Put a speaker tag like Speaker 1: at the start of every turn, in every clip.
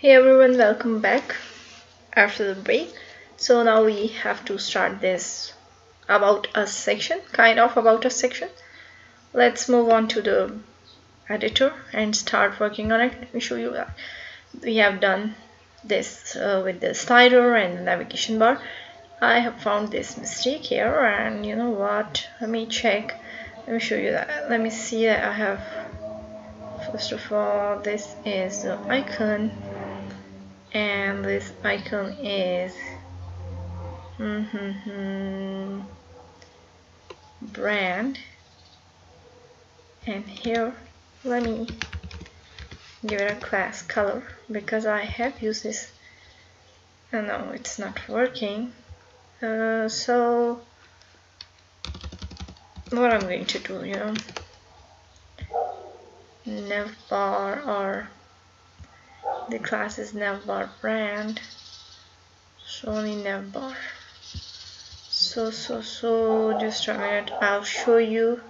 Speaker 1: Hey everyone, welcome back after the break. So now we have to start this about us section, kind of about us section. Let's move on to the editor and start working on it. Let me show you that. We have done this uh, with the slider and the navigation bar. I have found this mistake here and you know what, let me check. Let me show you that. Let me see that I have first of all this is the icon and this icon is mm -hmm, brand. And here let me give it a class color because I have used this. And no it's not working. Uh, so what I'm going to do you know navbar or the class is navbar brand. So only navbar so so so just a minute. I'll show you.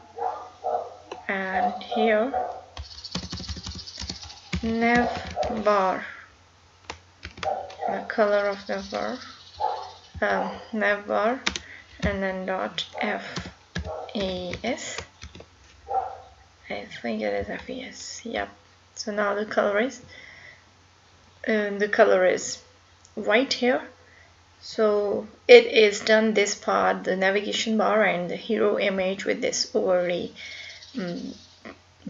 Speaker 1: And here. Navbar the color of navbar um, navbar and then dot f a s. I think it is fes yep. So now the color is and the color is white here. So it is done this part the navigation bar and the hero image with this overlay um,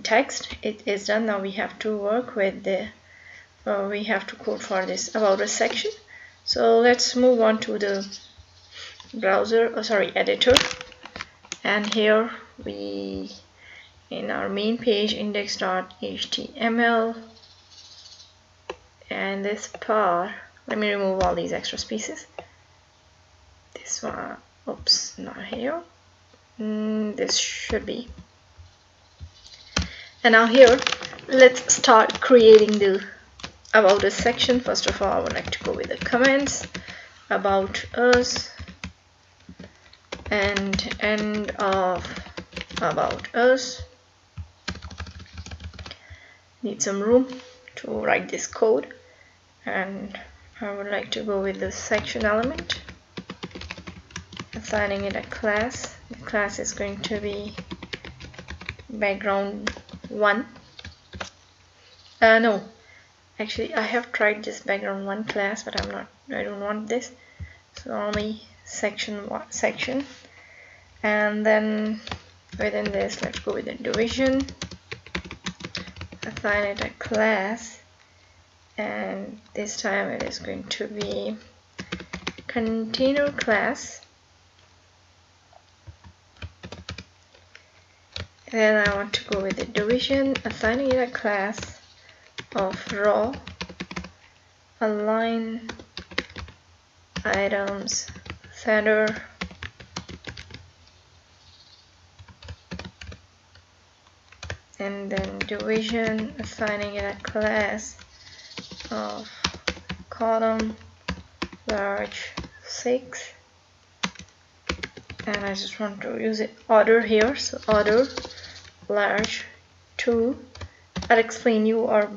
Speaker 1: text. It is done. Now we have to work with the uh, we have to code for this about a section. So let's move on to the browser oh, sorry editor. And here we in our main page index.html and this part let me remove all these extra spaces. This one oops not here. Mm, this should be. And now here let's start creating the about us section. First of all I would like to go with the comments about us and end of about us. Need some room to write this code and I would like to go with the section element. Assigning it a class. The class is going to be background 1 uh, no. Actually I have tried this background 1 class but I'm not I don't want this. So only section one section. And then within this let's go with the division. Assign it a class and this time it is going to be container class. Then I want to go with the division assigning it a class of raw align items center and then division assigning it a class of column large 6 and I just want to use it order here so order large 2 I'll explain you or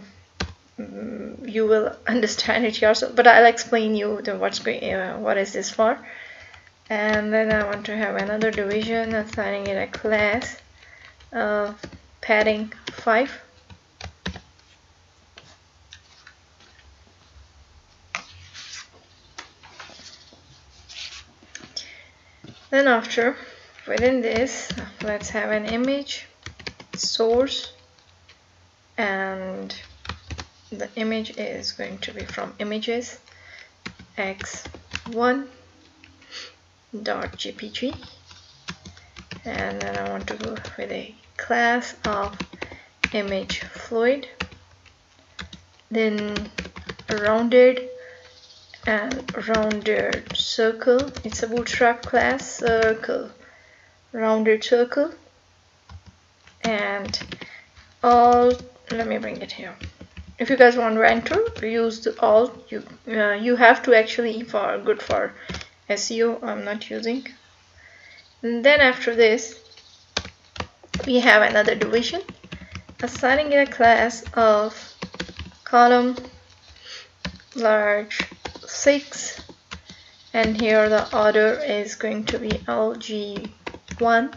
Speaker 1: um, you will understand it yourself but I'll explain you the what's going uh, what is this for. And then I want to have another division assigning it a class of padding 5 then after within this let's have an image source and the image is going to be from images x1 dot jpg and then I want to go with a class of image fluid then rounded and rounded circle. It's a bootstrap class circle. Rounded circle. And all let me bring it here. If you guys want to enter use the alt you uh, you have to actually for good for SEO I'm not using. And then after this we have another division. Assigning it a class of column large 6 and here the order is going to be lg1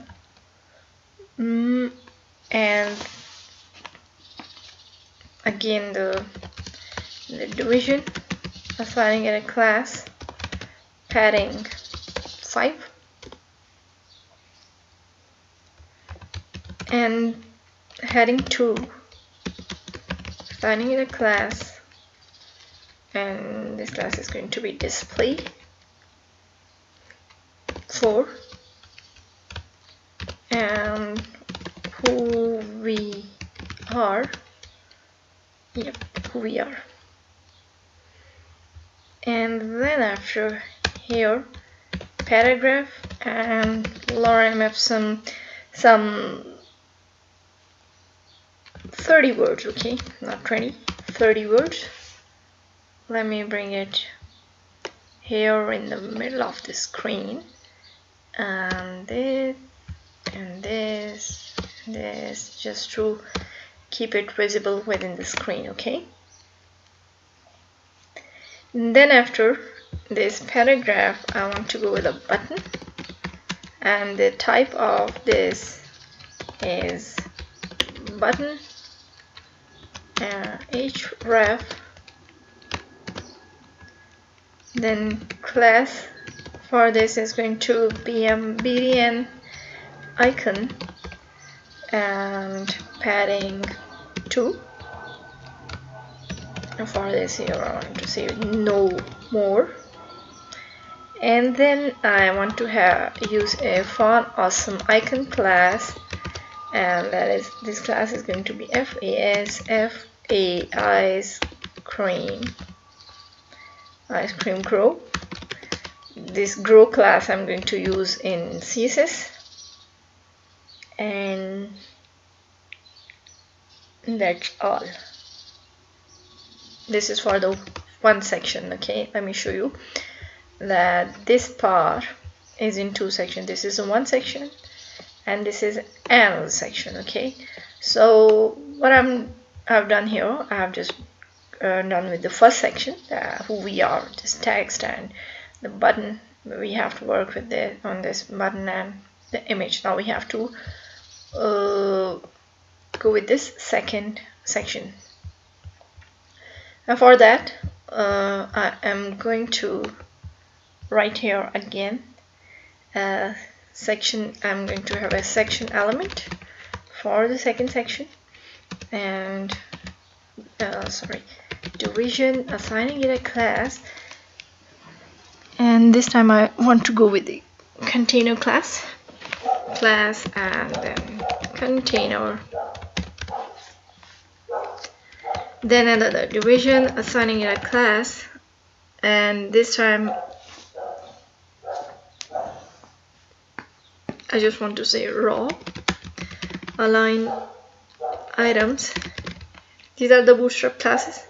Speaker 1: mm, and again the, the division assigning it a class padding 5 and heading 2 assigning it a class and this class is going to be display 4 and who we are. Yep who we are. And then after here paragraph and lorem ipsum some 30 words okay? Not 20 30 words let me bring it here in the middle of the screen. And this and this and this just to keep it visible within the screen okay? And then after this paragraph I want to go with a button. And the type of this is button uh, href then class for this is going to be a BTN icon and padding 2 and for this here I want to say no more. And then I want to have use a font awesome icon class. And that is this class is going to be FAS FA ice cream ice cream grow this grow class I'm going to use in CSS and that's all. This is for the one section okay? Let me show you that this part is in two sections. This is one section and this is another section okay? So what I'm I've done here I have just uh, done with the first section uh, who we are this text and the button we have to work with this on this button and the image. Now we have to uh, go with this second section. And for that uh, I am going to write here again uh, section I'm going to have a section element for the second section and uh, sorry division assigning it a class. And this time I want to go with the container class. Class and then container. Then another division assigning it a class. And this time I just want to say raw. Align items. These are the bootstrap classes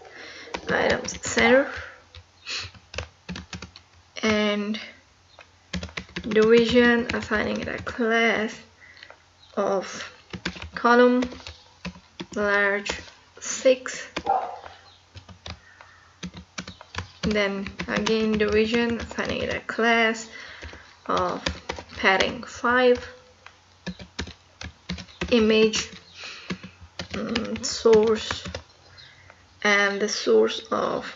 Speaker 1: items center and division assigning it a class of column large 6 then again division assigning it a class of padding 5 image um, source and the source of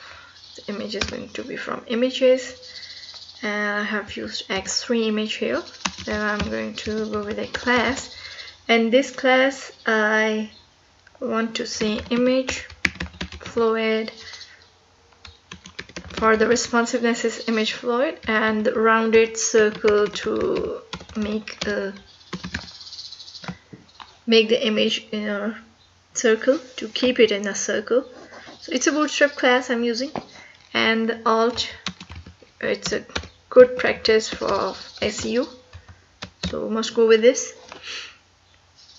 Speaker 1: the image is going to be from images. And I have used x3 image here then I'm going to go with a class. And this class I want to say image fluid. For the responsiveness is image fluid and rounded circle to make a make the image in a circle to keep it in a circle so it's a bootstrap class I'm using and alt it's a good practice for SEO so must go with this.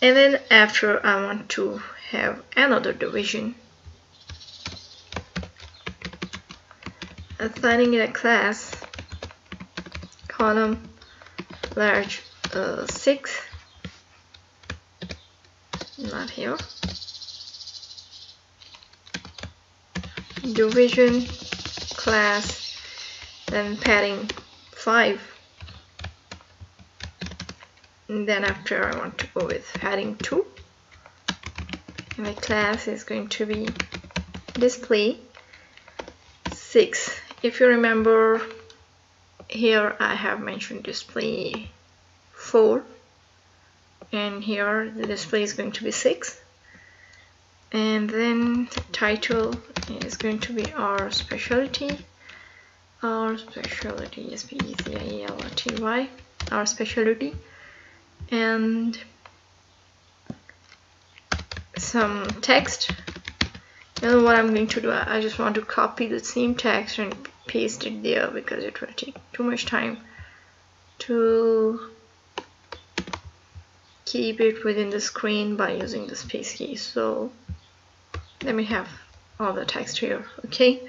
Speaker 1: And then after I want to have another division. Assigning it a class column large uh, 6 not here division class then padding 5 and then after I want to go with padding 2 my class is going to be display 6 if you remember here I have mentioned display 4 and here the display is going to be 6 and then the title is going to be our specialty. Our specialty is S-P-E-C-I-A-L-T-Y our specialty. And some text. And what I'm going to do? I just want to copy the same text and paste it there because it will take too much time to keep it within the screen by using the space key. So let me have all the text here okay?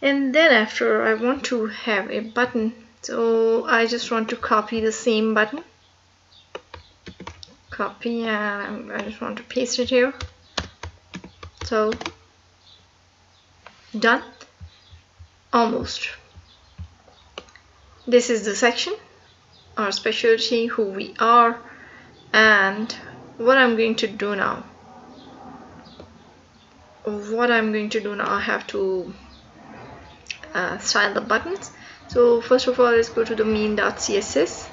Speaker 1: And then after I want to have a button so I just want to copy the same button. Copy and I just want to paste it here. So done. Almost. This is the section our specialty who we are and what I'm going to do now what I'm going to do now I have to uh, style the buttons. So first of all let's go to the mean.css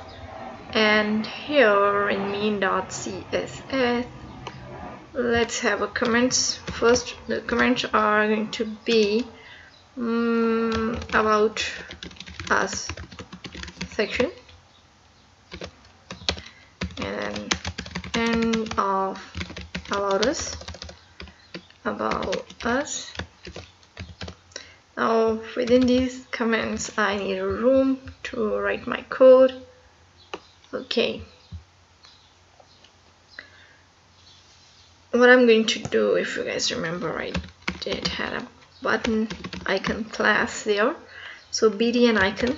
Speaker 1: and here in mean.css let's have a comments. First the comments are going to be um, about us section. And then end of about us about us. Now within these comments I need a room to write my code. Okay. What I'm going to do if you guys remember I did had a button icon class there. So BTN icon.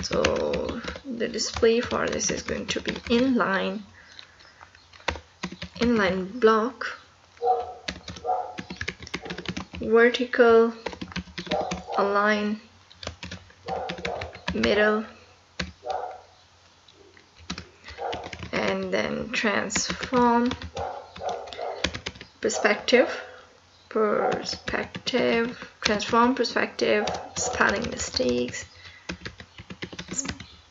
Speaker 1: So the display for this is going to be inline. Inline block vertical align middle and then transform perspective perspective transform perspective spelling mistakes.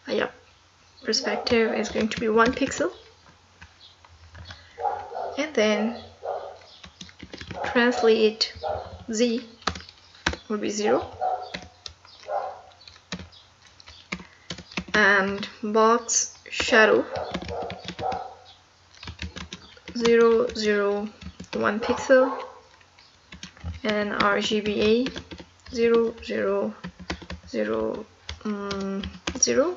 Speaker 1: Yep perspective is going to be one pixel. And then translate z will be 0 and box shadow 0 0 1 pixel. And RGBA 0 0 0 um, 0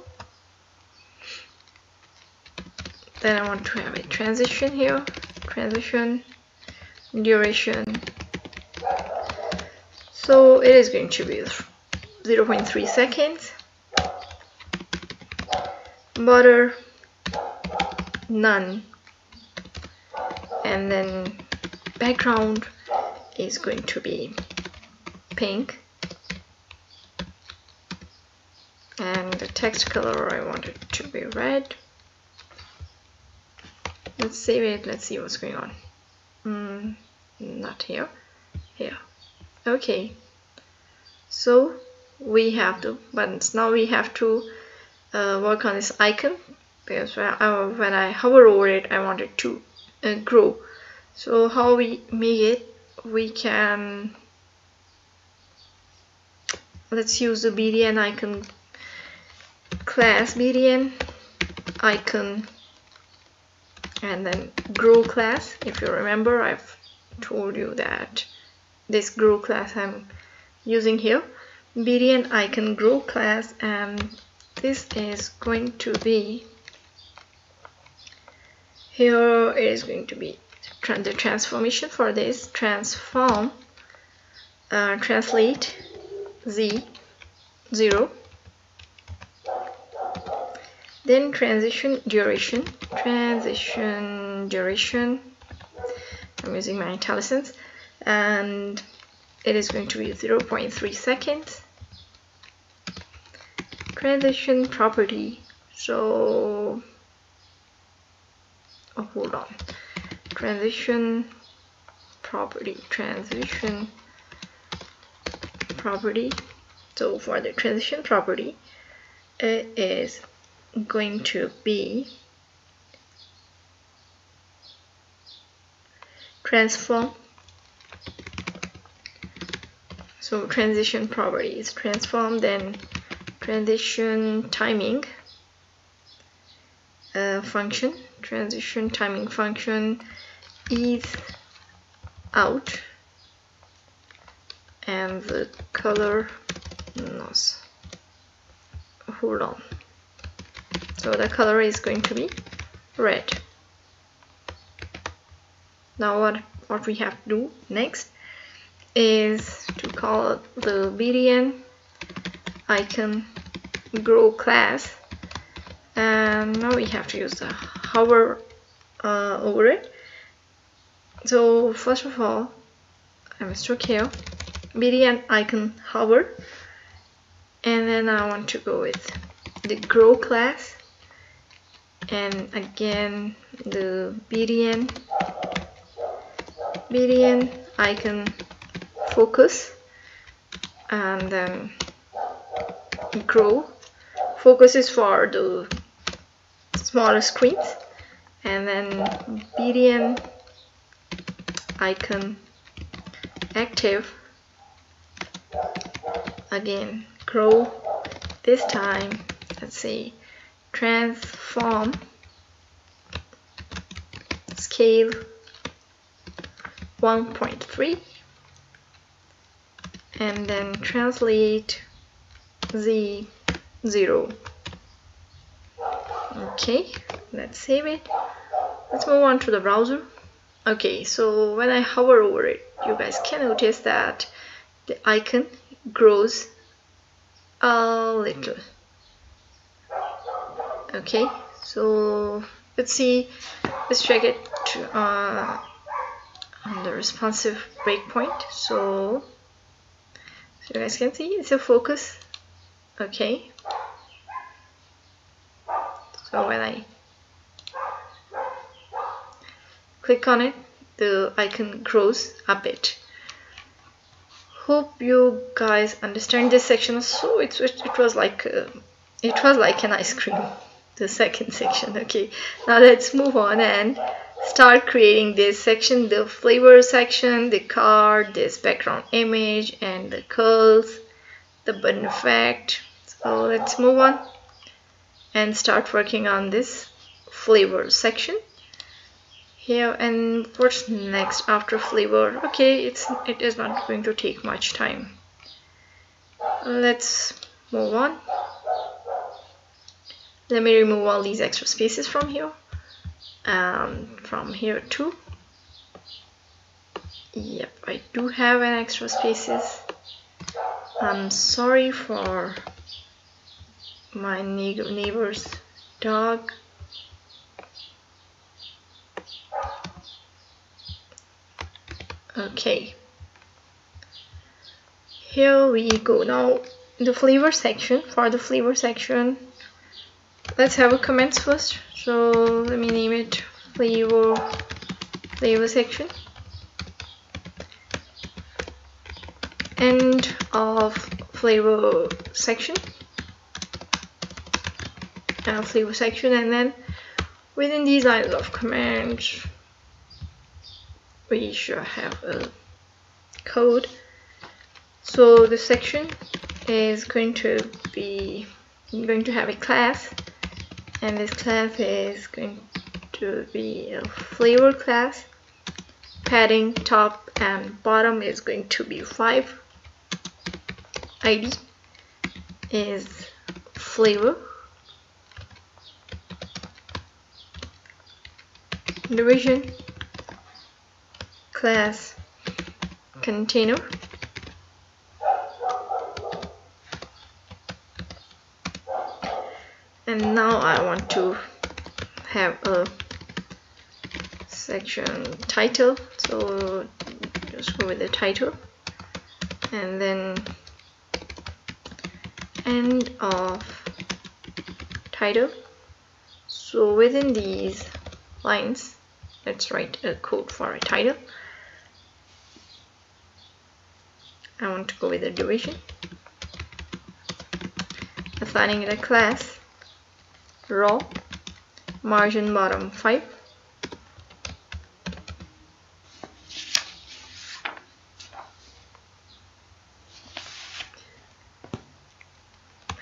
Speaker 1: then I want to have a transition here. Transition duration so it is going to be 0.3 seconds. Border none. And then background is going to be pink. And the text color I want it to be red. Let's save it. Let's see what's going on. Mm, not here okay. So we have the buttons now we have to uh, work on this icon because when I, when I hover over it I want it to uh, grow. So how we make it we can let's use the BTN icon class BTN icon and then grow class. If you remember I've told you that this grow class I'm using here. BTN icon grow class and this is going to be here it is going to be the transformation for this. Transform uh, translate z 0 then transition duration transition duration. I'm using my IntelliSense and it is going to be 0.3 seconds. Transition property. So oh, hold on. Transition property transition property. So for the transition property it is going to be transform so transition properties transform then transition timing uh, function transition timing function is out and the color no hold on. So the color is going to be red. Now what what we have to do next is to call the btn icon grow class. And now we have to use the hover uh, over it. So first of all I mistook here. Btn icon hover. And then I want to go with the grow class. And again the btn btn icon focus and then grow. Focus is for the smaller screens and then BTN icon active. Again grow this time let's see transform scale 1.3 and then translate z 0 okay let's save it. Let's move on to the browser. Okay so when I hover over it you guys can notice that the icon grows a little. Okay so let's see. Let's check it uh, on the responsive breakpoint. So you guys can see it's a focus? Okay. So when I click on it the icon grows a bit. Hope you guys understand this section. So it, it was like uh, it was like an ice cream the second section. Okay. Now let's move on and start creating this section the flavor section the card this background image and the curls the button effect. So let's move on and start working on this flavor section. Here and what's next after flavor? Okay it's it is not going to take much time. Let's move on. Let me remove all these extra spaces from here and from here too yep I do have an extra spaces. I'm sorry for my neighbor's dog. Okay. Here we go. Now the flavor section for the flavor section let's have a comments first. So let me name it flavor flavor section. End of flavor section. Uh, flavor section and then within these lines of commands we should have a code. So the section is going to be I'm going to have a class and this class is going to be a flavor class. Padding top and bottom is going to be 5 id is flavor. Division class container and now I want to have a section title. So just go with the title. And then end of title. So within these lines let's write a code for a title. I want to go with a division assigning it a class row margin bottom 5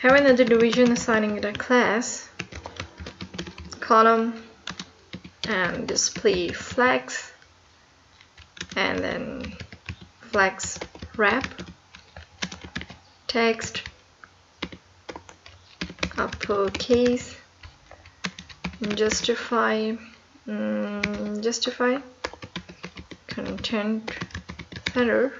Speaker 1: have another division assigning it a class column and display flex and then flex wrap text uppercase justify um, justify content header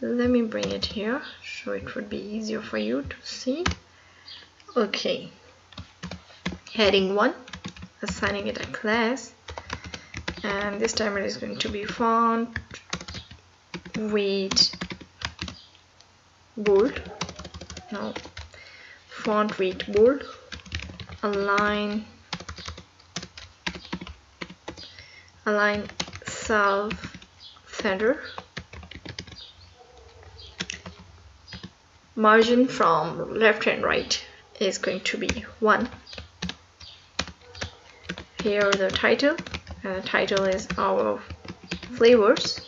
Speaker 1: let me bring it here so it would be easier for you to see. Okay. Heading 1 assigning it a class. And this time it is going to be font weight bold. No font weight bold align. Align self center margin from left and right is going to be 1 here the title. And the title is our flavors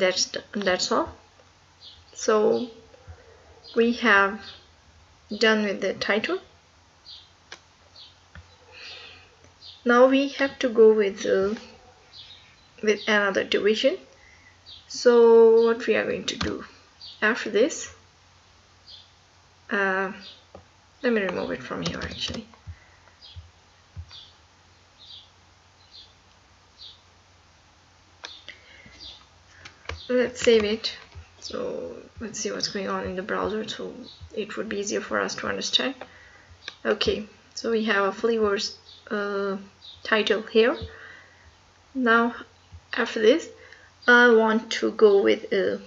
Speaker 1: that's that's all. So we have done with the title. Now we have to go with uh, with another division. So what we are going to do after this uh, let me remove it from here actually let's save it. So let's see what's going on in the browser so it would be easier for us to understand. Okay so we have a flavors uh, title here. Now after this I want to go with a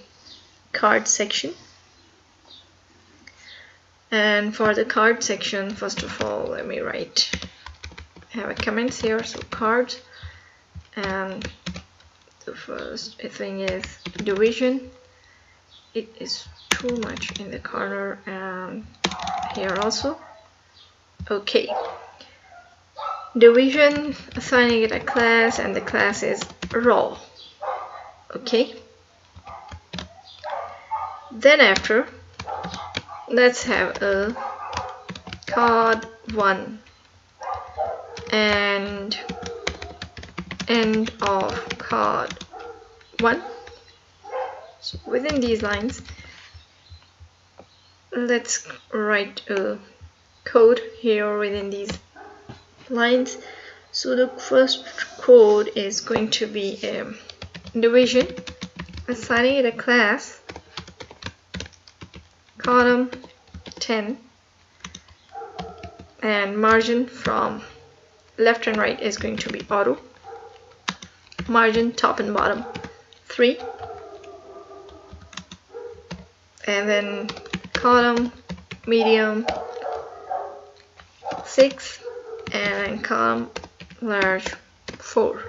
Speaker 1: card section. And for the card section first of all let me write I have a comments here so cards and the first thing is division it is too much in the corner and here also. Okay. Division assigning it a class and the class is row. Okay. Then after let's have a card 1 and end of card 1 so within these lines let's write a code here within these lines. So the first code is going to be a division assigning it a class column 10 and margin from left and right is going to be auto margin top and bottom. 3 and then column medium. 6 and column large. 4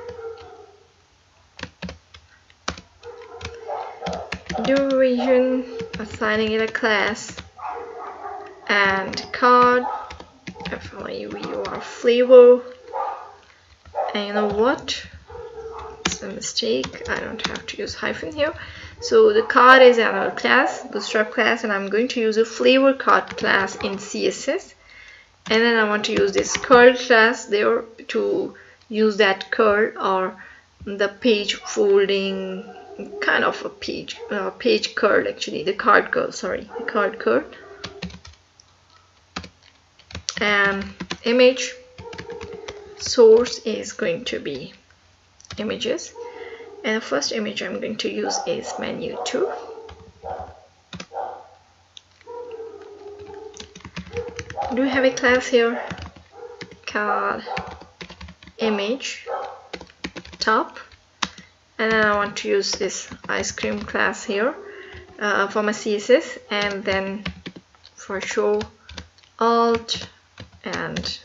Speaker 1: duration assigning it a class. And card FLAVOR flavor and you know what a mistake. I don't have to use hyphen here. So the card is another class bootstrap class and I'm going to use a flavor card class in CSS and then I want to use this curl class there to use that curl or the page folding kind of a page uh, page curl actually the card curl sorry the card curl. And image source is going to be images. And the first image I'm going to use is menu 2 do we have a class here? Called image top. And then I want to use this ice cream class here uh, for my CSS and then for show alt and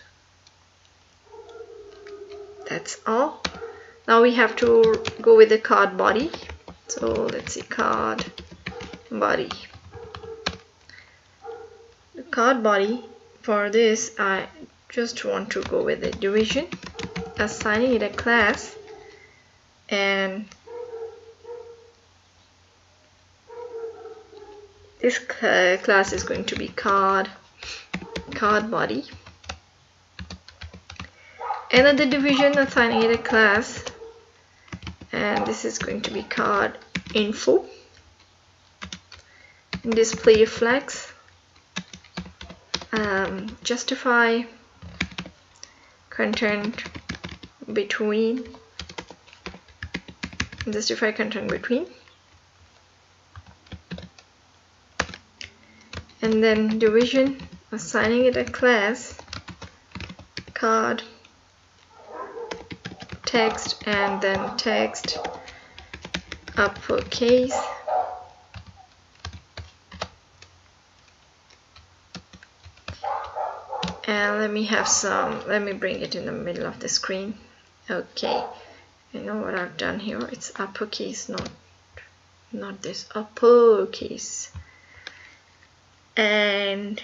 Speaker 1: that's all now we have to go with the card body. So let's see card body. The card body for this I just want to go with the division. Assigning it a class and this class is going to be card card body. And at the division assigning it a class and this is going to be card info. Display flex um, justify content between justify content between. And then division assigning it a class card text and then text uppercase. And let me have some let me bring it in the middle of the screen. Okay. You know what I've done here? It's uppercase not not this uppercase. And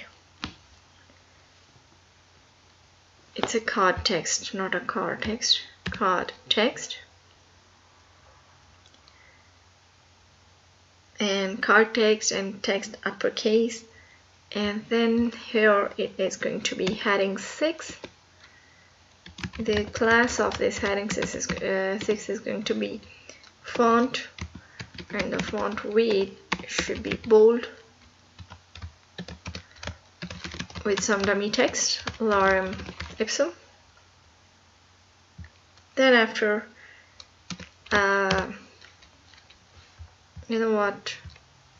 Speaker 1: it's a card text not a card text. Card text. And card text and text uppercase. And then here it is going to be heading 6 the class of this heading 6 is, uh, 6 is going to be font. And the font weight should be bold. With some dummy text lorem ipsum then after uh, you know what?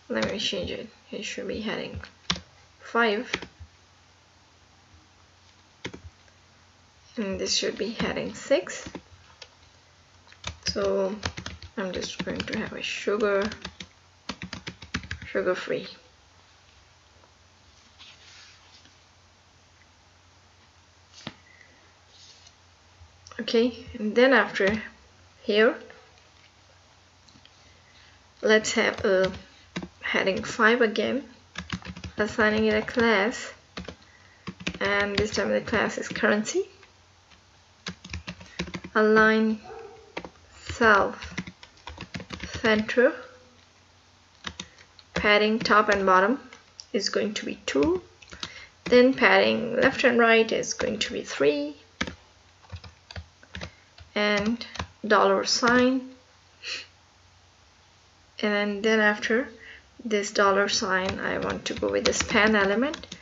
Speaker 1: Let me change it. It should be heading 5 and this should be heading 6 so I'm just going to have a sugar sugar free okay and then after here let's have a heading 5 again. Assigning it a class and this time the class is currency. Align self center. Padding top and bottom is going to be 2 then padding left and right is going to be 3 and dollar sign. And then after this dollar sign I want to go with the span element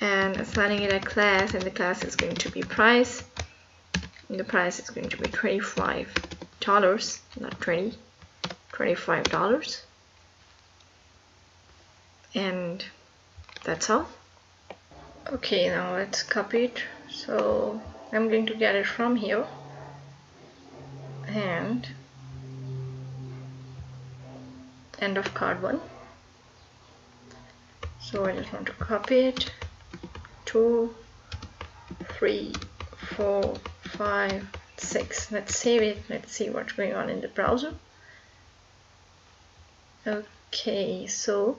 Speaker 1: and assigning it a class and the class is going to be price. And the price is going to be 25 dollars not 20 25 dollars. And that's all. Okay now let's copy it. So I'm going to get it from here and end of card one. So I just want to copy it. Two three four five six. Let's save it. Let's see what's going on in the browser. Okay so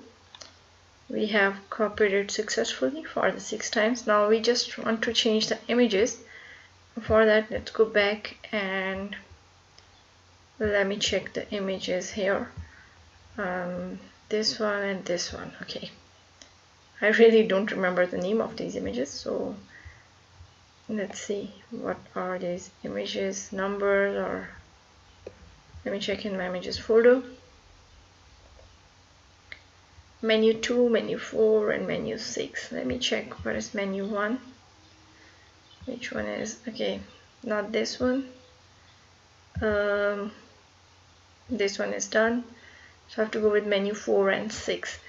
Speaker 1: we have copied it successfully for the six times. Now we just want to change the images. For that let's go back and let me check the images here. Um, this one and this one. Okay. I really don't remember the name of these images so let's see what are these images numbers or let me check in my images folder. Menu 2 menu 4 and menu 6 let me check what is menu 1 which one is okay not this one. Um, this one is done. So I have to go with menu 4 and 6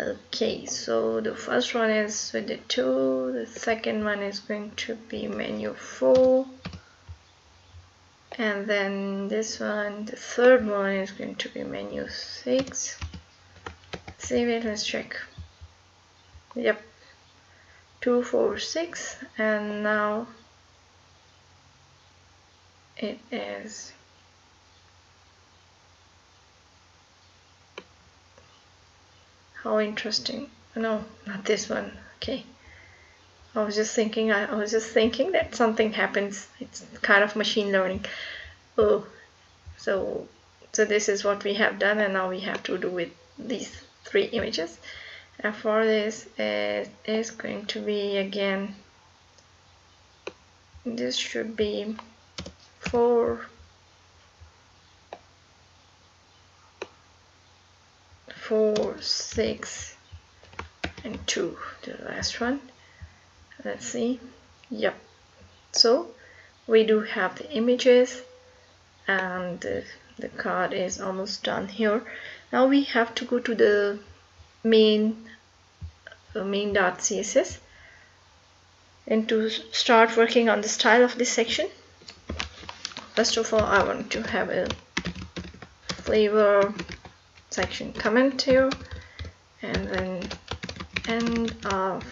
Speaker 1: okay so the first one is with the 2 the second one is going to be menu 4 and then this one the third one is going to be menu 6 save it let's check. Yep. 246 and now it is how interesting. No not this one. Okay. I was just thinking I, I was just thinking that something happens. It's kind of machine learning. Oh so so this is what we have done and now we have to do with these three images. And for this it is going to be again this should be four four six and two. The last one. Let's see. Yep. So we do have the images and the, the card is almost done here. Now we have to go to the main uh, main.css and to start working on the style of this section first of all I want to have a flavor section. Comment here and then end of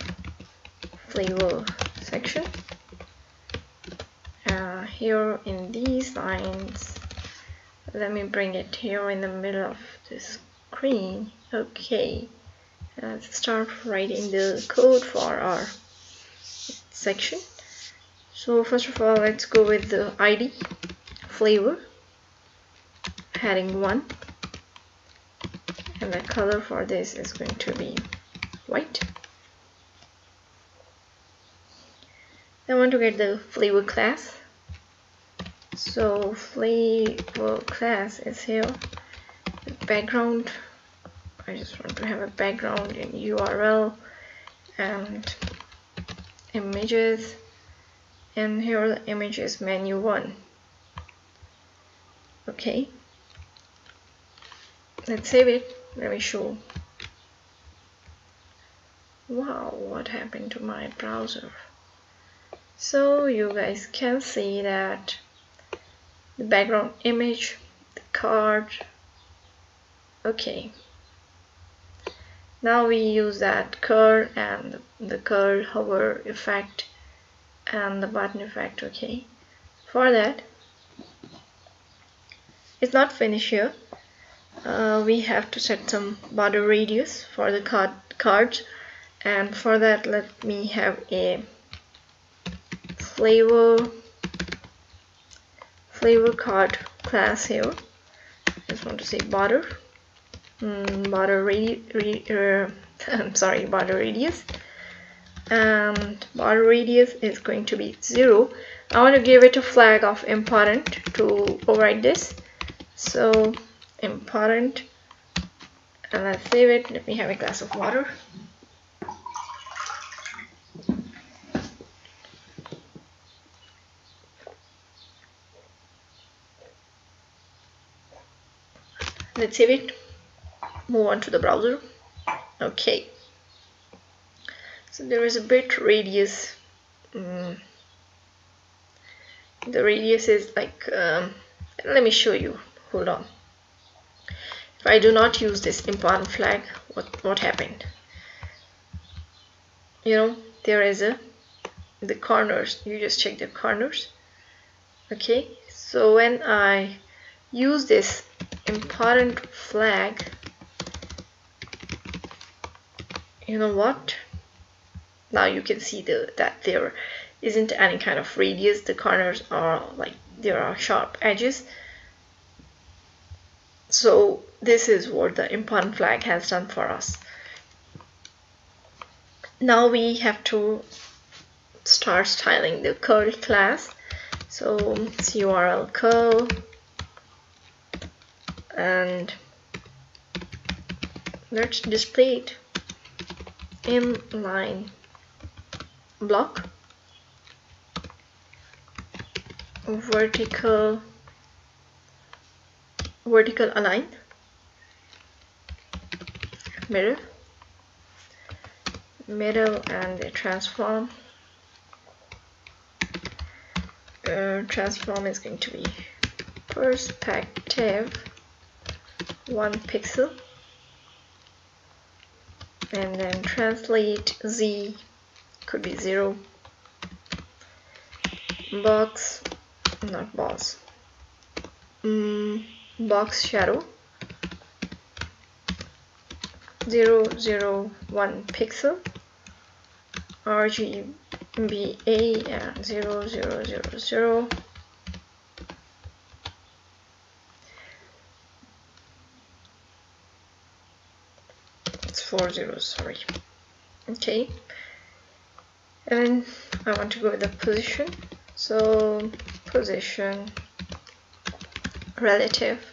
Speaker 1: flavor section. Uh, here in these lines let me bring it here in the middle of the screen. Okay. Let's start writing the code for our section. So first of all let's go with the ID flavor heading 1 and the color for this is going to be white. I want to get the flavor class. So flavor class is here. The background. I just want to have a background in URL and images. And here the image is menu 1 okay. Let's save it let me show wow what happened to my browser? So you guys can see that the background image the card. Okay. Now we use that curl and the curl hover effect and the button effect okay? For that it's not finished here uh, we have to set some border radius for the card cards. And for that let me have a flavor flavor card class here. Just want to say border. Mm, border radius uh, I'm sorry border radius. And border radius is going to be zero. I want to give it a flag of important to override this. So important. And let's save it. Let me have a glass of water. Let's save it. Move on to the browser. Okay. So there is a bit radius. Mm. the radius is like um, let me show you. Hold on if I do not use this important flag. What what happened? You know there is a the corners. You just check the corners. Okay so when I use this important flag you know what? Now you can see the that there isn't any kind of radius. The corners are like there are sharp edges so this is what the important flag has done for us. Now we have to start styling the curl class. So it's url curl and let's display it inline block. Vertical vertical align. Mirror. Middle and transform. Uh, transform is going to be perspective one pixel. And then translate z could be zero. Box not boss mm, box shadow. 0 0 1 pixel. RGBA and 0 0 0 0 it's four zeros sorry. Okay. And I want to go with the position. So position relative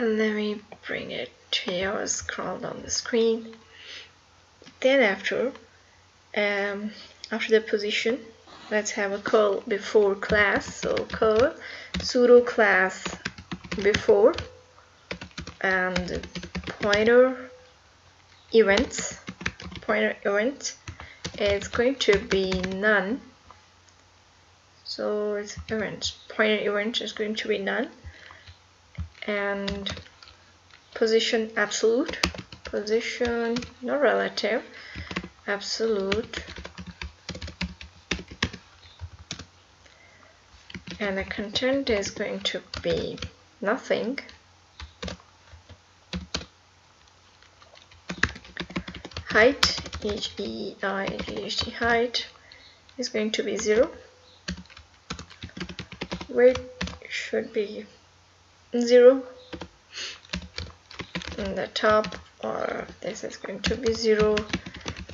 Speaker 1: let me bring it here scroll down the screen. Then after um, after the position let's have a call before class. So call pseudo class before and pointer events pointer event. Is going to be none. So it's event pointer event is going to be none and position absolute position not relative absolute and the content is going to be nothing. Height h e i g h t height is going to be zero weight should be zero. In the top or this is going to be zero.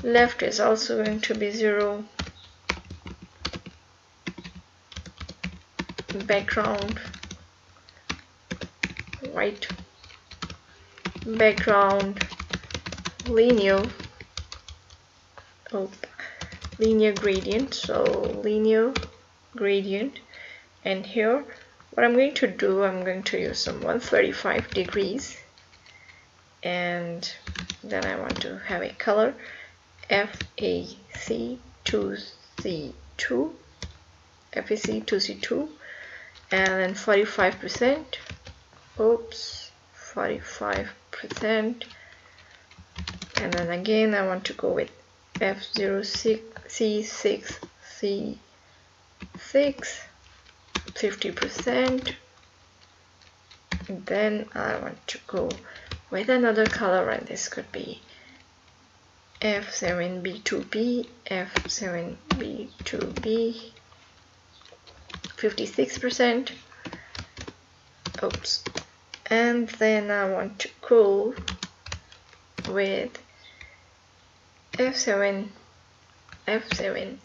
Speaker 1: Left is also going to be zero. Background white. Background linear. Oh linear gradient so linear gradient. And here what I'm going to do I'm going to use some 135 degrees. And then I want to have a color FAC2C2 FAC2C2 and then 45% oops 45% and then again I want to go with F06 C6 C6 50% then I want to go with another color and this could be F7B2B F7B2B 56% oops. And then I want to go with F7 F7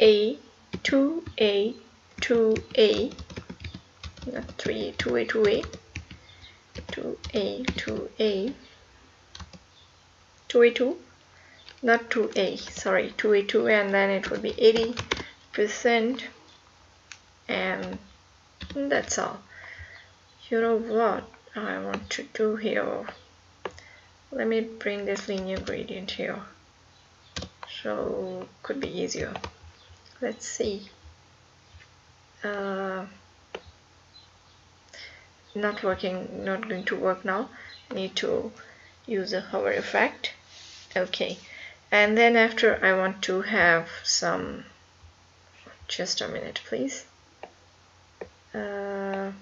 Speaker 1: A 2A 2A not 3 2A 2A 2A 2A 2A 2 not 2A sorry 2A 2a, and then it would be 80 percent. And that's all. You know what I want to do here? Let me bring this linear gradient here. So could be easier. Let's see uh, not working not going to work now. Need to use a hover effect. Okay. And then after I want to have some just a minute please. Uh,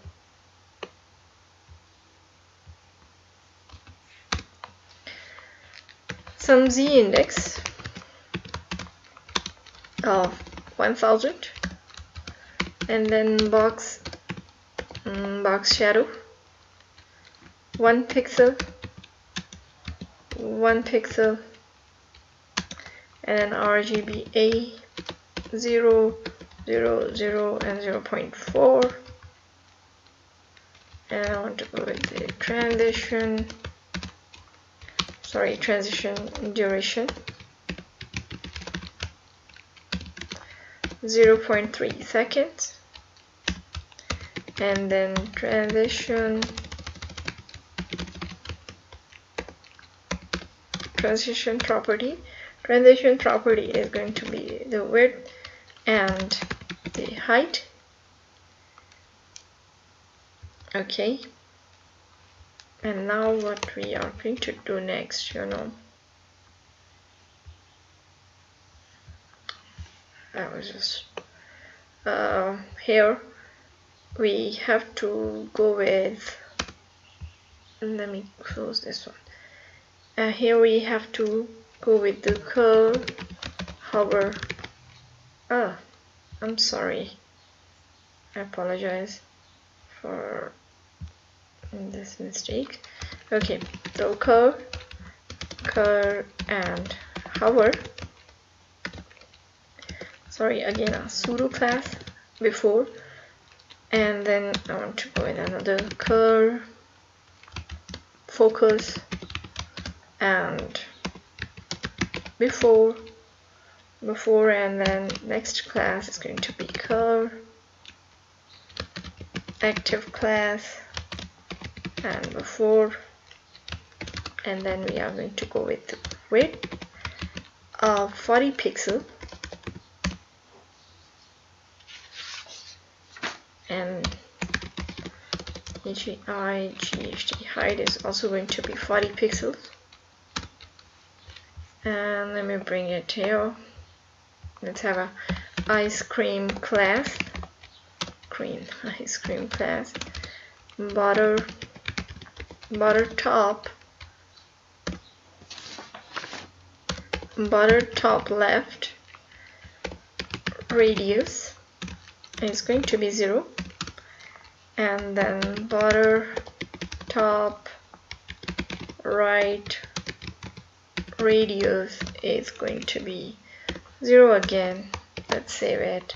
Speaker 1: some z index of 1000 and then box um, box shadow. One pixel. One pixel. And RGBA 0 0 0 and 0 0.4 and I want to go with the transition. Sorry transition duration. 0.3 seconds and then transition. Transition property. Transition property is going to be the width and the height. Okay. And now what we are going to do next you know? I was just uh, here we have to go with let me close this one. Uh, here we have to go with the curve hover. Ah I'm sorry. I apologize for this mistake. Okay so curve curve and hover. Sorry again a pseudo class before and then I want to go in another curve focus and before before and then next class is going to be curve active class and before and then we are going to go with width of 40 pixel and GHD height is also going to be 40 pixels. And let me bring it here. Let's have a ice cream class. Cream ice cream class. Border border top. Border top left. Radius is going to be zero and then border top right radius is going to be zero again. Let's save it.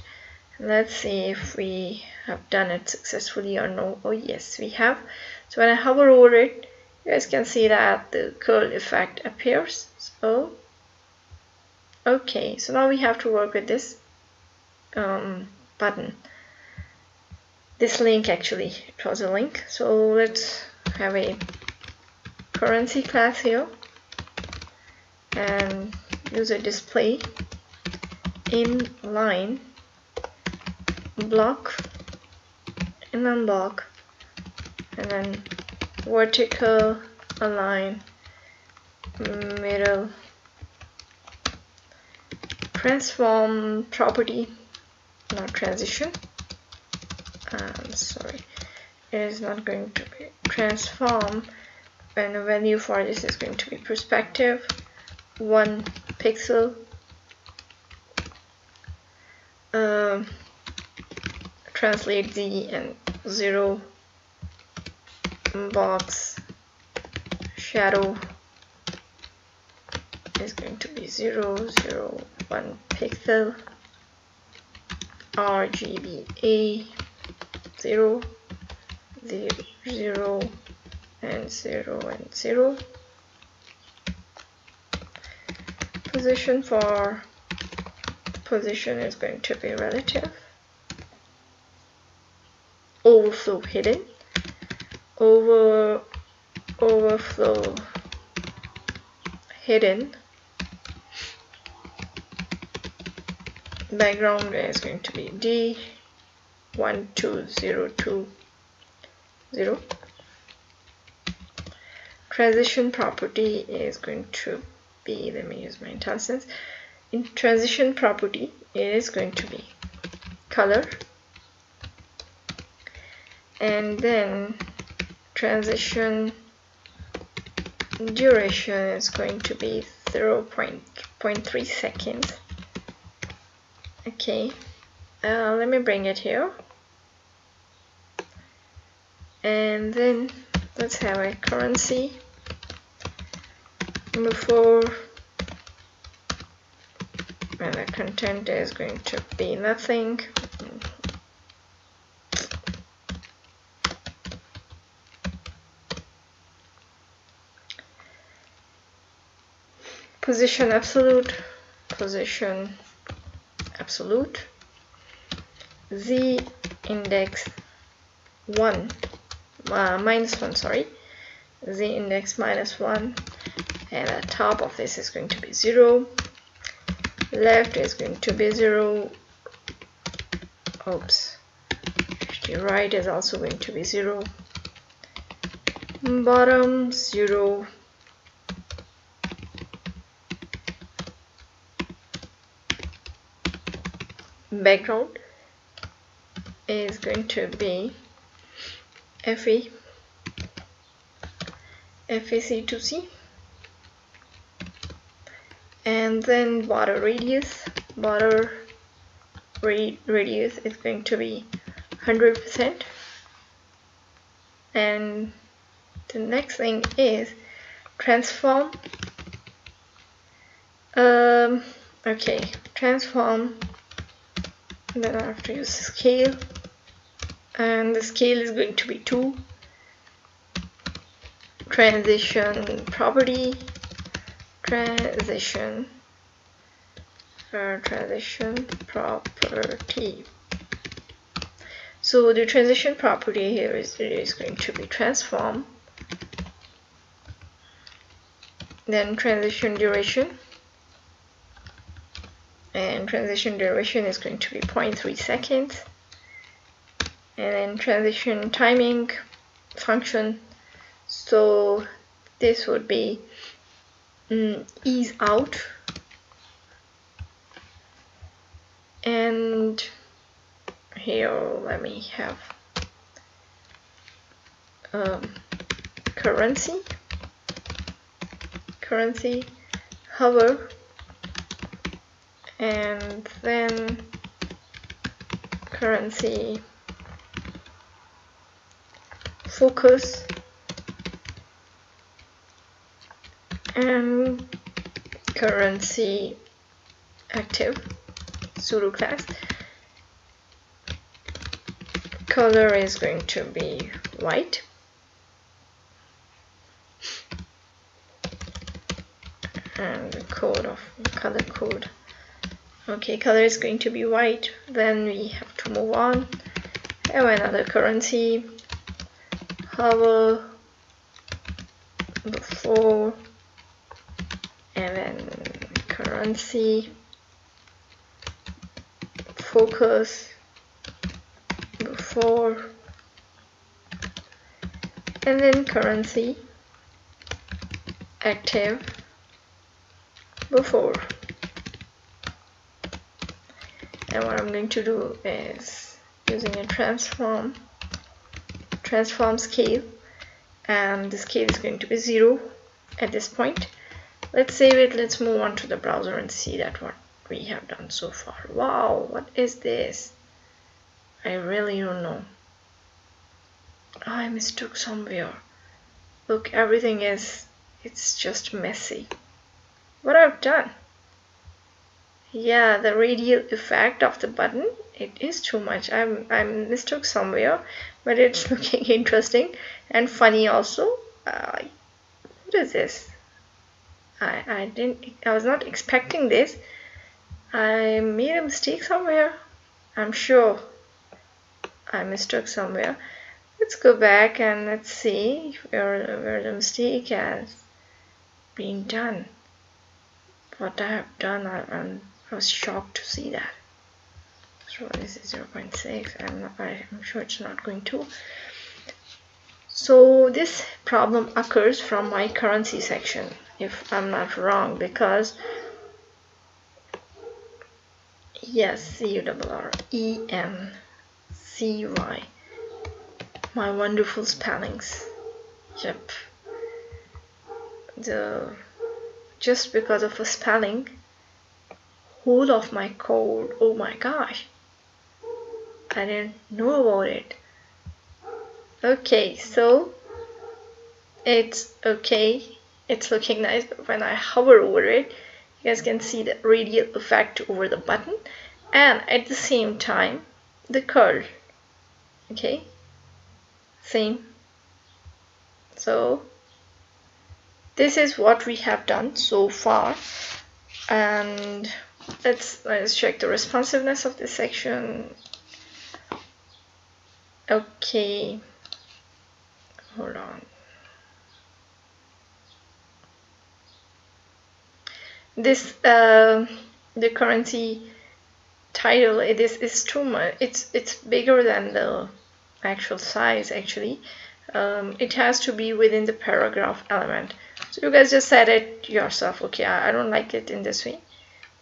Speaker 1: Let's see if we have done it successfully or no. Oh yes we have. So when I hover over it you guys can see that the curl effect appears. So okay. So now we have to work with this um, button this link actually. It was a link. So let's have a currency class here. And use a display inline block and unblock. And then vertical align middle transform property not transition Sorry. It is not going to be transform and the value for this is going to be perspective. One pixel. Um, translate z and zero box shadow is going to be zero zero one pixel. RGBA 0, 0, 0 and 0 and 0 position for position is going to be relative. Overflow hidden. Over overflow hidden. Background is going to be D one two zero two zero. Transition property is going to be let me use my IntelliSense in transition property it is going to be color. And then transition duration is going to be 0 0.3 seconds. Okay uh, let me bring it here. And then let's have a currency. Before and the content is going to be nothing. Position absolute. Position absolute z index 1 uh, minus 1 sorry. Z index minus 1 and the top of this is going to be 0 left is going to be 0 oops. The right is also going to be 0 bottom 0 background is going to be FE FAC2C and then border radius. Border radius is going to be 100% and the next thing is transform. Um, okay transform. Then I have to use scale and the scale is going to be 2 transition property. Transition. Transition property. So the transition property here is, is going to be transform. Then transition duration. And transition duration is going to be 0.3 seconds and then transition timing function. So this would be mm, ease out. And here let me have um, currency. Currency hover. And then currency focus. And currency active. Pseudo class. Color is going to be white. And the code of color code. Okay color is going to be white. Then we have to move on. Have another currency hover before and then currency focus before and then currency active before and what I'm going to do is using a transform transform scale and the scale is going to be zero at this point. Let's save it. Let's move on to the browser and see that what we have done so far. Wow what is this? I really don't know. I mistook somewhere. Look everything is it's just messy. What I've done? Yeah the radial effect of the button it is too much. I'm I'm mistook somewhere but it's looking interesting and funny also. Uh, what is this? I, I didn't I was not expecting this. I made a mistake somewhere. I'm sure I mistook somewhere. Let's go back and let's see where, where the mistake has been done. What I have done I, I'm I was shocked to see that. This is 0.6. I'm not, I'm sure it's not going to. So this problem occurs from my currency section, if I'm not wrong, because yes, C U R R E N C Y. My wonderful spellings. Yep. The just because of a spelling whole of my code. Oh my gosh. I didn't know about it. Okay, so it's okay. It's looking nice, but when I hover over it, you guys can see the radial effect over the button and at the same time the curl. Okay, same. So this is what we have done so far and let's let's check the responsiveness of this section okay. Hold on. This uh, the currency title it is is too much it's it's bigger than the actual size actually. Um, it has to be within the paragraph element. So you guys just set it yourself. Okay I, I don't like it in this way.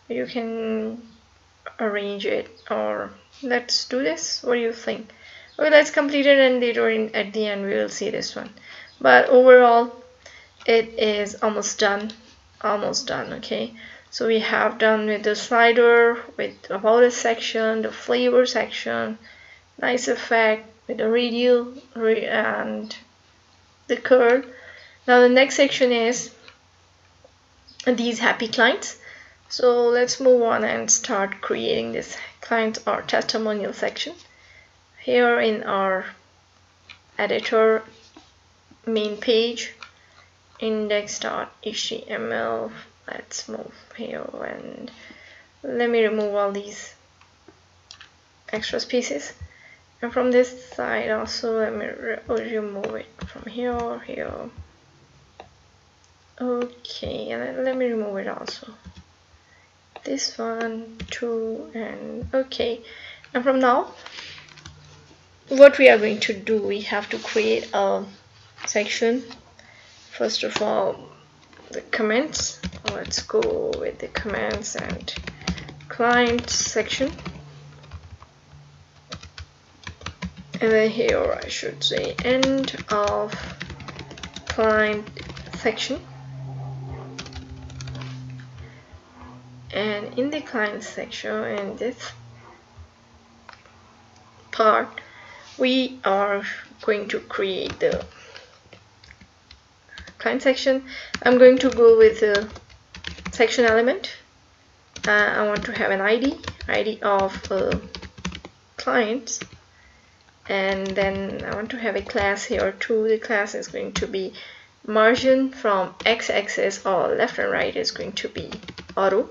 Speaker 1: You can arrange it or let's do this. What do you think okay let's complete it and later in, at the end we will see this one. But overall it is almost done. Almost done okay? So we have done with the slider with about a section the flavor section nice effect with the radial and the curl. Now the next section is these happy clients. So let's move on and start creating this client or testimonial section here in our editor main page index.html let's move here and let me remove all these extra spaces. And from this side also let me re oh, remove it from here here. Okay and let me remove it also. This one two and okay. And from now what we are going to do we have to create a section. First of all the comments. Let's go with the comments and client section. And then here I should say end of client section. And in the client section in this part we are going to create the client section. I'm going to go with the section element. Uh, I want to have an ID ID of uh, clients. And then I want to have a class here too. The class is going to be margin from x-axis or left and right is going to be auto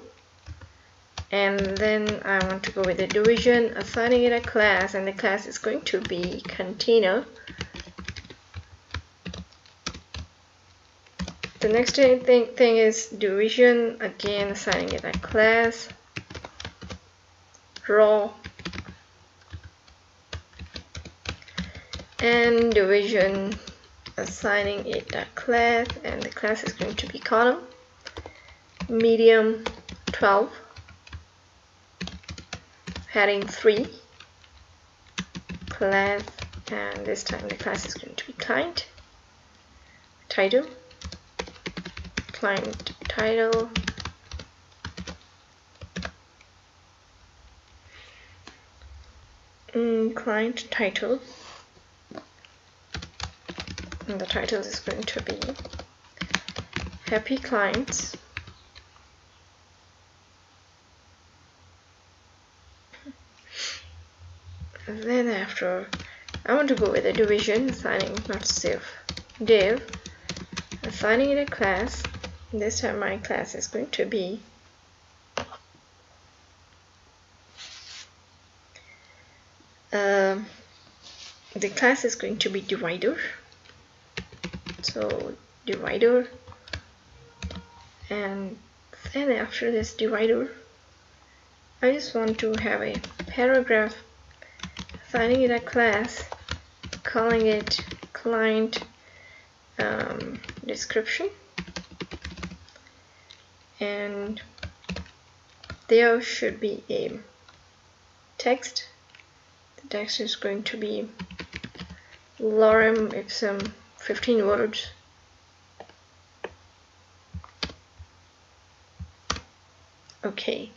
Speaker 1: and then I want to go with the division assigning it a class and the class is going to be container the next thing, thing is division again assigning it a class. Raw and division assigning it a class and the class is going to be column. Medium 12 heading 3 class and this time the class is going to be client title client title mm, client title and the title is going to be happy clients and then after I want to go with a division assigning not div div assigning it a class. This time my class is going to be um, the class is going to be divider. So divider. And then after this divider I just want to have a paragraph assigning it a class calling it client um, description. And there should be a text. The text is going to be lorem ipsum 15 words. Okay.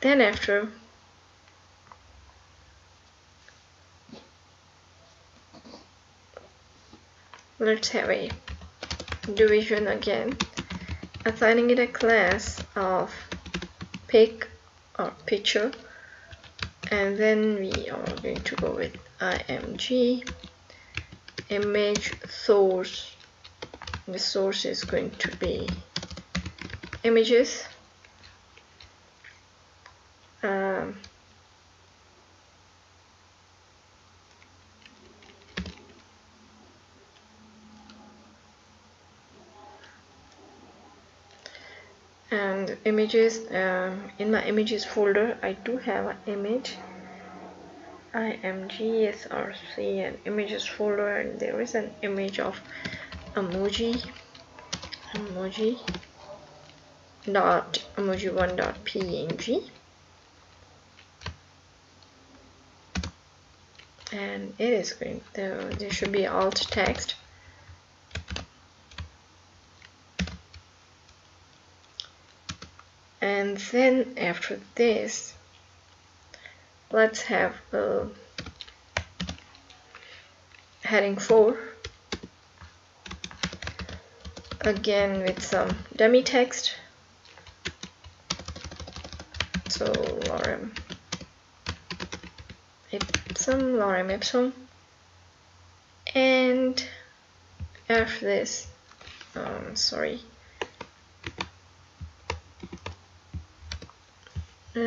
Speaker 1: Then after a division again assigning it a class of pic or picture and then we are going to go with img image source. The source is going to be images um, and images um, in my images folder I do have an image imgsrc and images folder and there is an image of emoji emoji dot emoji one dot png and it is green there, there should be alt text and then after this let's have a heading 4 again with some dummy text. So lorem ipsum lorem ipsum. And after this um, sorry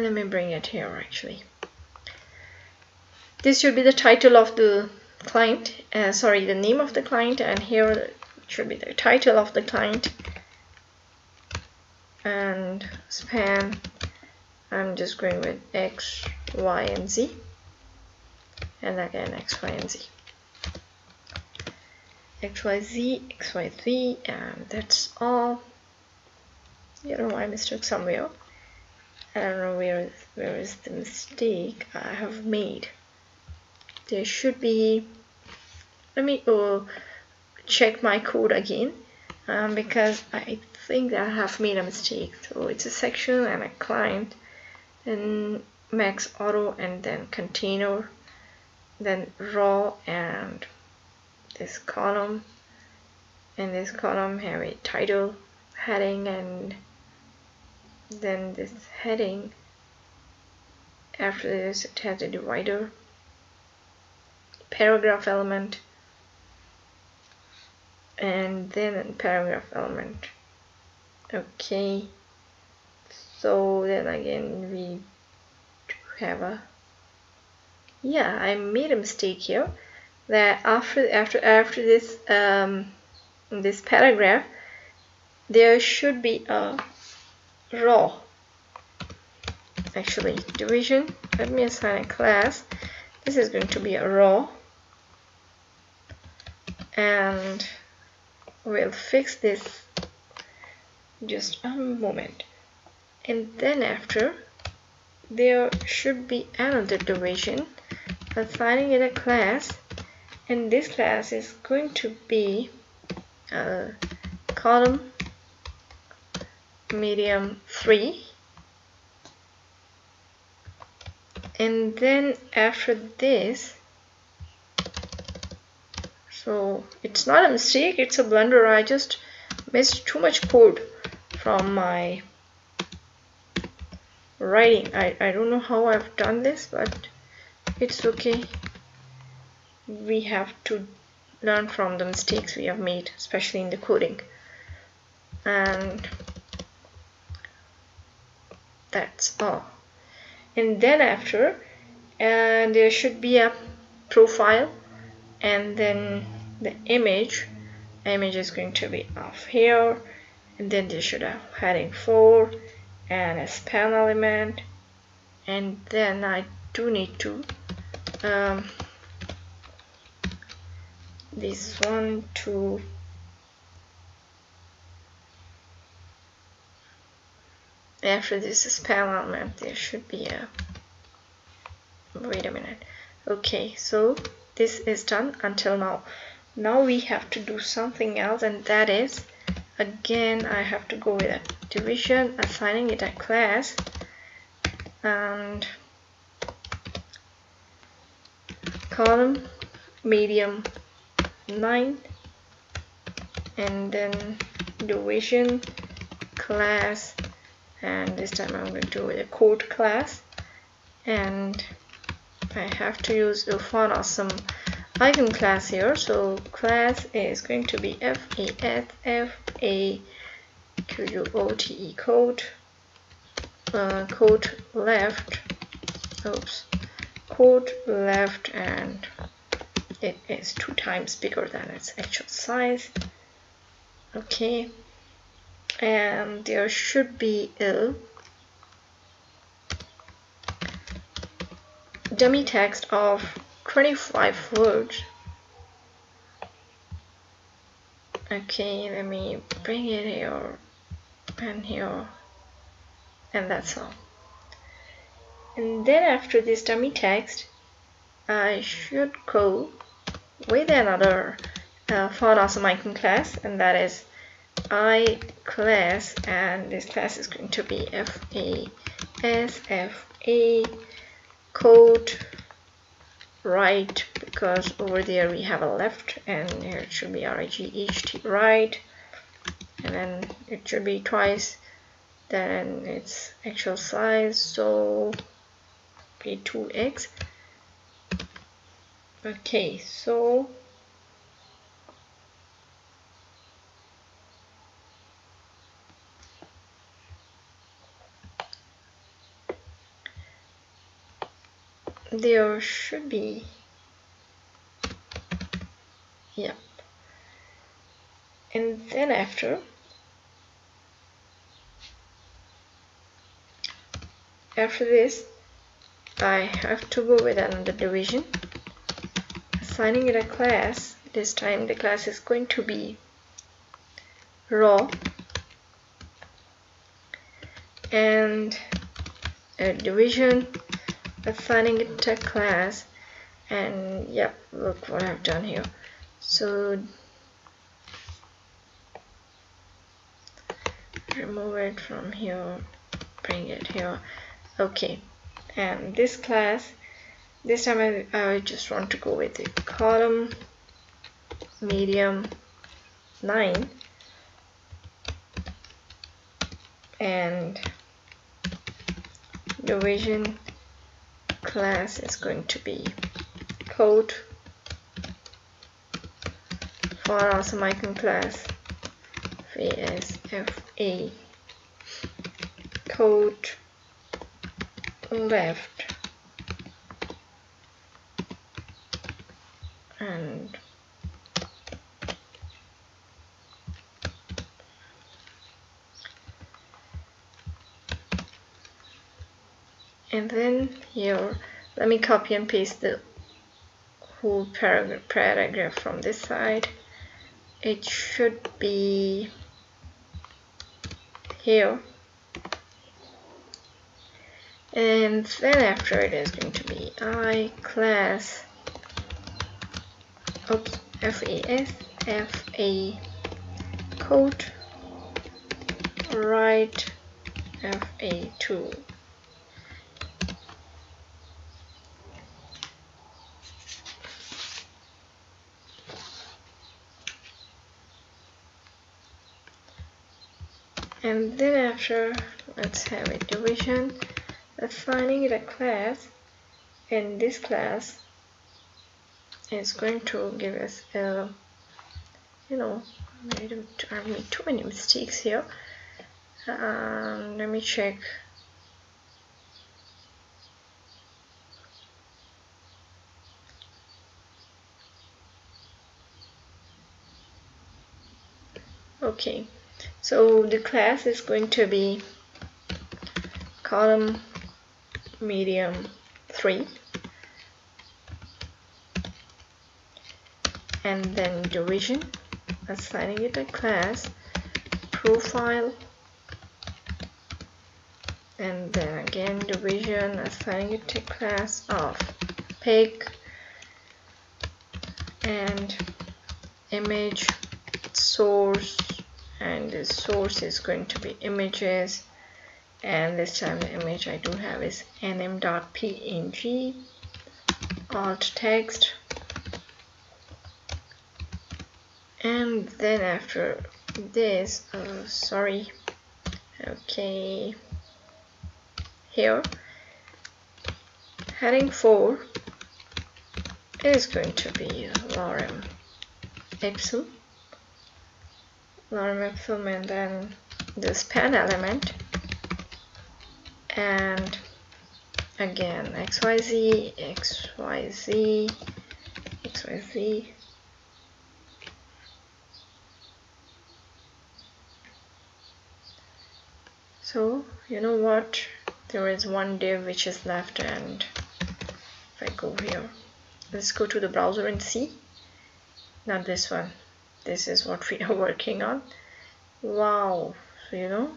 Speaker 1: let me bring it here actually. This should be the title of the client uh, sorry the name of the client and here should be the title of the client. And span I'm just going with X Y and Z. And again X Y and Z. X Y Z X Y Z and that's all. You know I mistook somewhere I don't know where where is the mistake I have made. There should be let me uh, check my code again um, because I think I have made a mistake. So it's a section and a client then max auto and then container then raw and this column and this column have a title heading and then this heading. After this it has a divider. Paragraph element. And then paragraph element. Okay. So then again we have a yeah I made a mistake here. That after after after this um, this paragraph there should be a raw. Actually division let me assign a class. This is going to be a raw. And we'll fix this just a moment. And then after there should be another division assigning it a class. And this class is going to be a column medium 3 and then after this so it's not a mistake it's a blunder. I just missed too much code from my writing. I, I don't know how I've done this but it's okay. We have to learn from the mistakes we have made especially in the coding. And that's all. And then after and there should be a profile and then the image. Image is going to be off here. And then there should have heading 4 and a span element. And then I do need to um, this one two after this span element there should be a wait a minute. Okay so this is done until now. Now we have to do something else and that is again I have to go with a division assigning it a class and column medium 9 and then division class and this time I'm going to do a code class. And I have to use a font awesome icon class here. So class is going to be f a s f a q u o t e code. Uh, code left. Oops. Code left and it is two times bigger than its actual size. Okay and there should be a dummy text of 25 words. Okay let me bring it here and here and that's all. And then after this dummy text I should go with another uh, font awesome icon class and that is i class and this class is going to be f a s f a quote right because over there we have a left and here it should be R-I-G-H-T right. And then it should be twice. Then its actual size so be 2x okay so there should be. Yep and then after after this I have to go with another division. Assigning it a class this time the class is going to be row. And a division assigning it a class. And yep look what I've done here. So remove it from here bring it here. Okay and this class this time I, I just want to go with the column medium 9 and division class is going to be code for awesome icon class VSFA code left. And and then here let me copy and paste the whole paragraph, from this side. It should be here. And then after it is going to be i class oops fas fa quote right fa2 and then after let's have a division. It a class. And this class is going to give us a you know I made too many mistakes here. Um, let me check. Okay so the class is going to be column medium 3 and then division. Assigning it a class profile and then again division. Assigning it to class of pic and image source and the source is going to be images. And this time the image I do have is nm.png alt text. And then after this uh, sorry okay here heading 4 is going to be lorem ipsum lorem ipsum and then this span element. And again xyz xyz xyz so you know what? There is one div which is left and if I go here let's go to the browser and see. Not this one this is what we are working on. Wow. So you know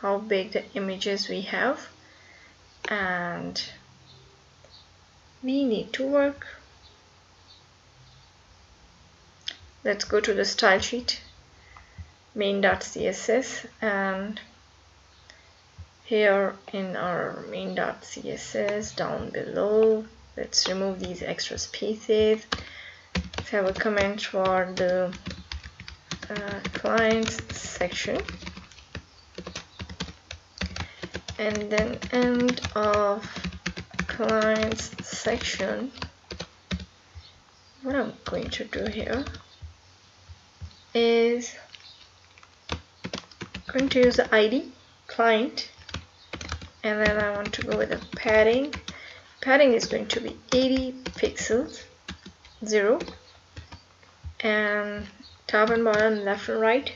Speaker 1: how big the images we have. And we need to work. Let's go to the style sheet. Main.css and here in our main.css down below let's remove these extra spaces. Let's have a comment for the uh, clients section and then end of clients section what I'm going to do here is going to use the ID client and then I want to go with the padding. Padding is going to be 80 pixels 0 and top and bottom left and right.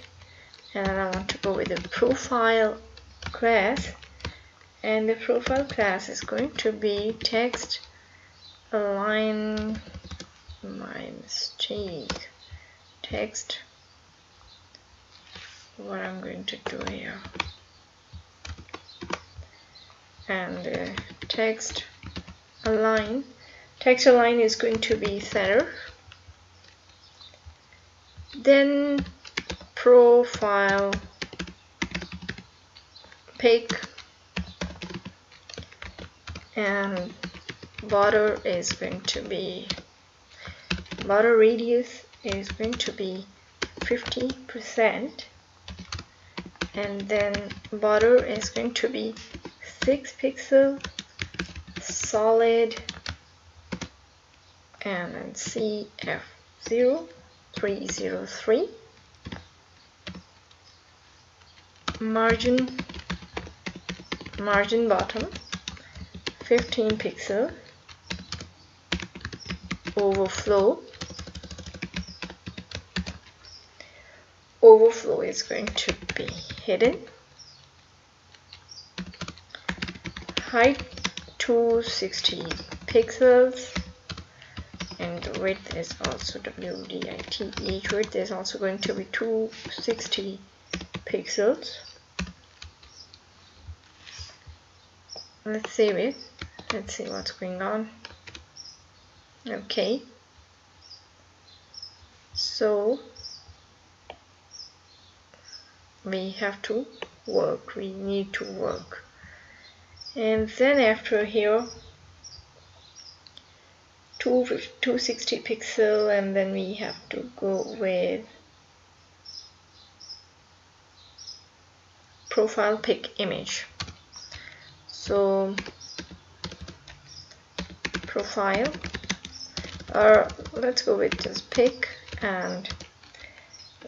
Speaker 1: And I want to go with the profile class. And the profile class is going to be text align my mistake text. What I'm going to do here. And uh, text align. Text align is going to be center then profile. Pick. And border is going to be border radius is going to be 50 percent. And then border is going to be 6 pixel solid and then CF0303 margin margin bottom 15 pixel. Overflow. Overflow is going to be hidden. Height 260 pixels and the width is also WDIT each width is also going to be 260 pixels. Let's save it. Let's see what's going on. Okay. So we have to work. We need to work. And then after here 260 pixel and then we have to go with profile pic image. So profile or let's go with this pic and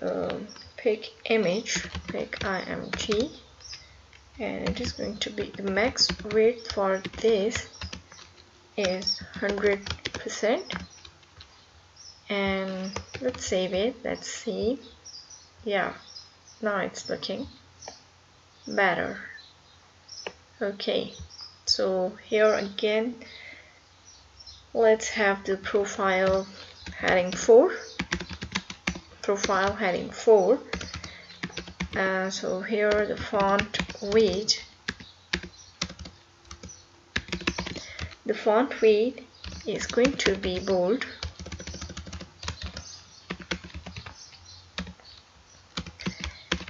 Speaker 1: um, pic image pic img. And it is going to be the max width for this is 100% and let's save it. Let's see. Yeah now it's looking better. Okay so here again let's have the profile heading 4 profile heading 4 uh, so here the font weight the font weight is going to be bold.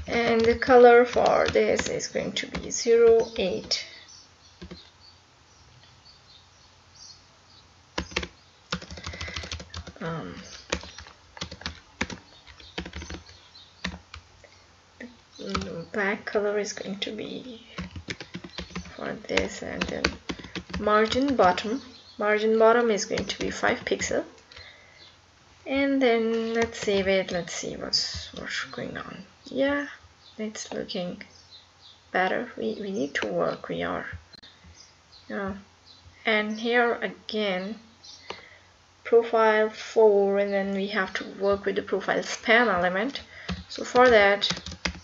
Speaker 1: And the color for this is going to be 08 um, the black color is going to be for this and then margin bottom. Margin bottom is going to be 5 pixel. And then let's save it. Let's see what's what's going on. Yeah it's looking better. We, we need to work. We are. You know and here again profile 4 and then we have to work with the profile span element. So for that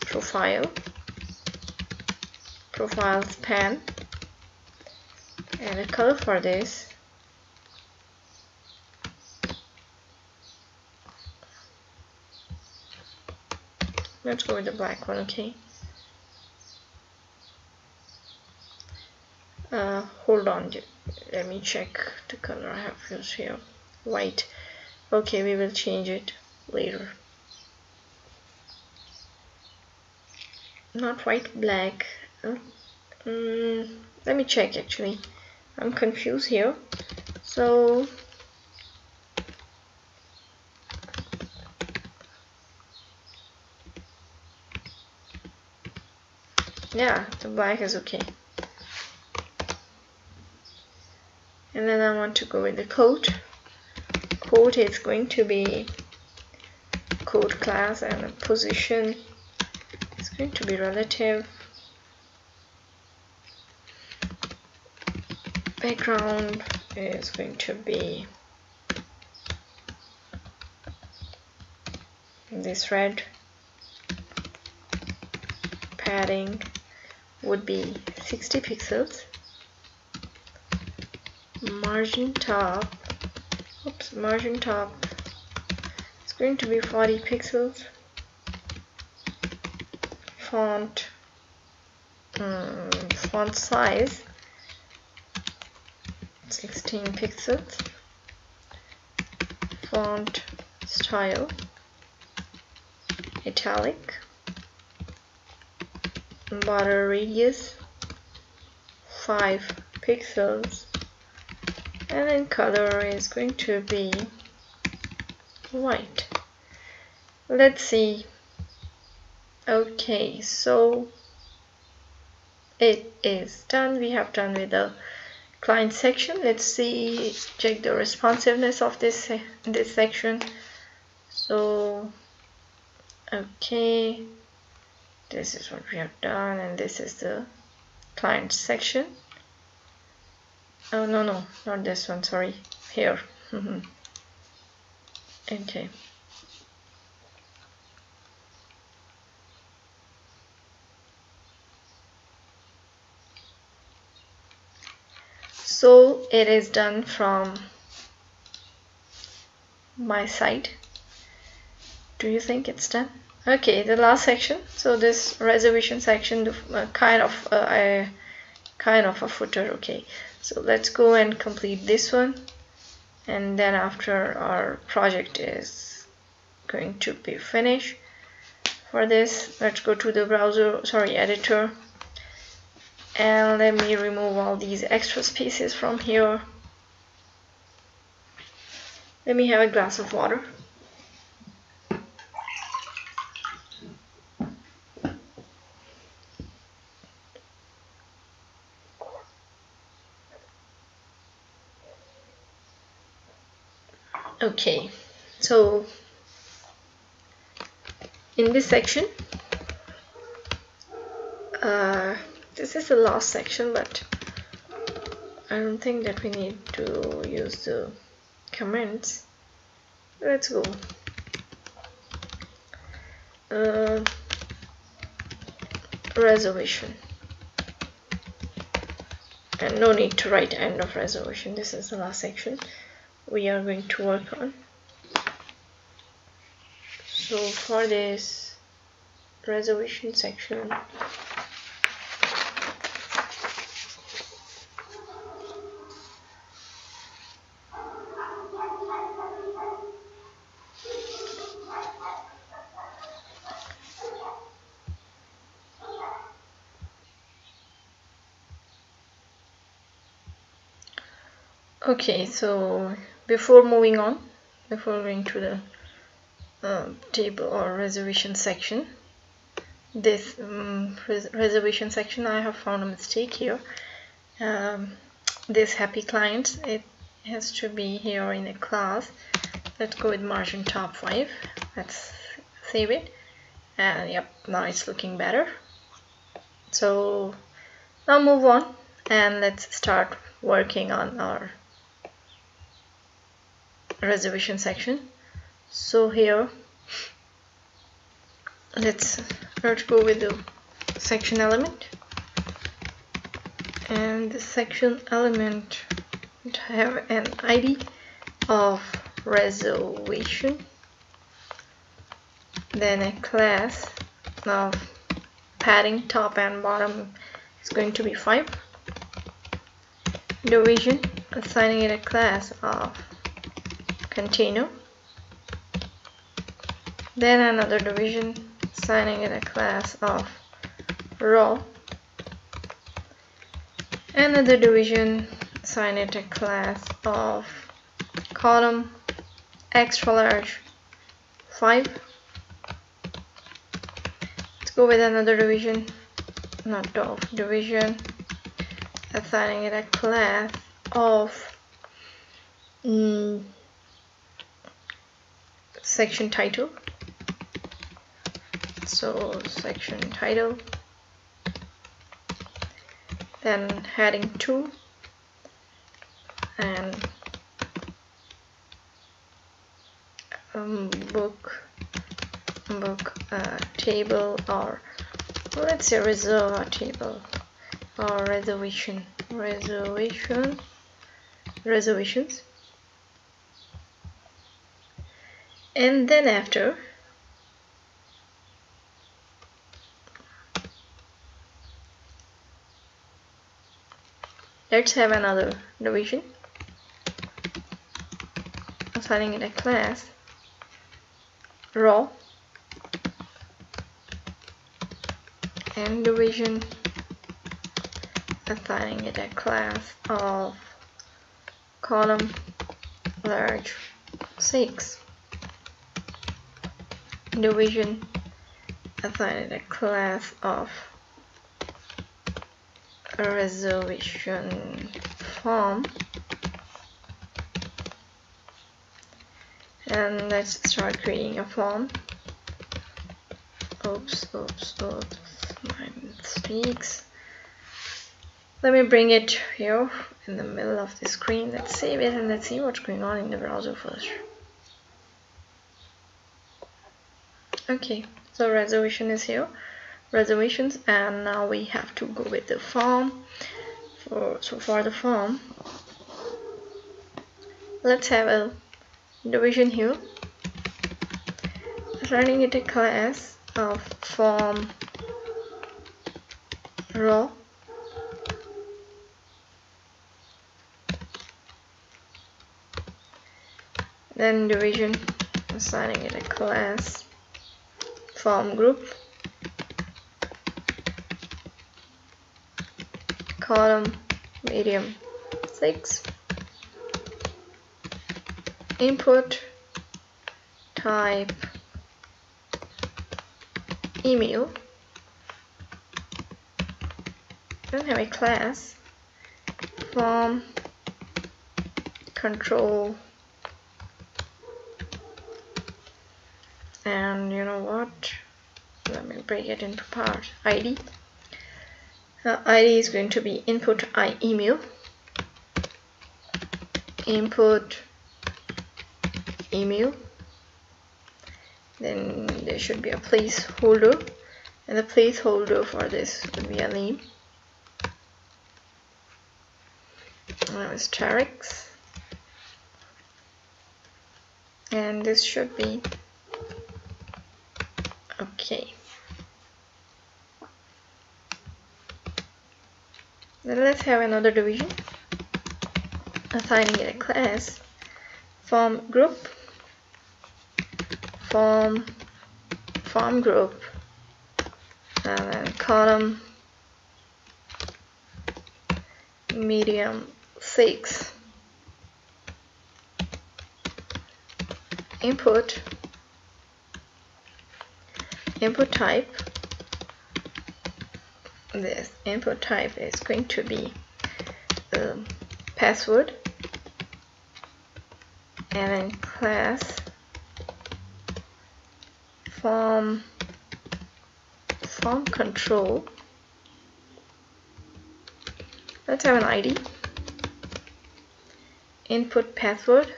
Speaker 1: profile profile pan and a color for this. Let's go with the black one okay? Uh, hold on let me check the color I have used here white. Okay we will change it later. Not white black. Uh, mm, let me check actually I'm confused here. So yeah the black is okay. And then I want to go with the coat. Coat is going to be coat class and position is going to be relative background is going to be this red padding would be 60 pixels. Margin top oops margin top it's going to be 40 pixels. Font um, font size 16 pixels. Font style. Italic. Border radius 5 pixels. And then color is going to be white. Let's see. Okay so it is done. We have done with the client section. Let's see check the responsiveness of this this section. So okay. This is what we have done and this is the client section. Oh no no not this one sorry. Here. Okay so it is done from my side. Do you think it's done? Okay the last section. So this reservation section uh, kind of uh, a kind of a footer. Okay so let's go and complete this one. And then after our project is going to be finished for this let's go to the browser sorry editor and let me remove all these extra spaces from here. Let me have a glass of water. Okay so in this section uh, this is the last section but I don't think that we need to use the comments. Let's go. Uh, reservation and no need to write end of reservation this is the last section we are going to work on. So for this reservation section okay so before moving on before going to the uh, table or reservation section this um, res reservation section I have found a mistake here. Um, this happy client it has to be here in a class. Let's go with margin top 5 let's save it. And yep now it's looking better. So now move on and let's start working on our reservation section. So here let's let's go with the section element. And the section element have an ID of reservation. Then a class of padding top and bottom is going to be 5 division assigning it a class of container then another division assigning it a class of row another division assign it a class of column extra large 5 let's go with another division not of division assigning it a class of mm, section title. So section title. Then heading 2 and um, book book uh, table or let's say reserve table or reservation. Reservation. Reservations and then after? Let's have another division assigning it a class. Row and division assigning it a class of column large 6 division assigning a class of reservation form. And let's start creating a form. Oops oops oops. My mistakes. Let me bring it here in the middle of the screen. Let's save it and let's see what's going on in the browser first okay so reservation is here. Reservations and now we have to go with the form. For so for the form let's have a division here. Assigning it a class of form row. Then division assigning it a class form group. Column medium 6 input type email. Then have a class. Form control and you know what? Let me break it into part. Id uh, id is going to be input i email. Input email. Then there should be a placeholder. And the placeholder for this would be a name. That was Tarex. And this should be okay. Then let's have another division. Assigning it a class form group form form group and then column medium 6 input input type. This input type is going to be the password. And then class form form control. Let's have an ID input password.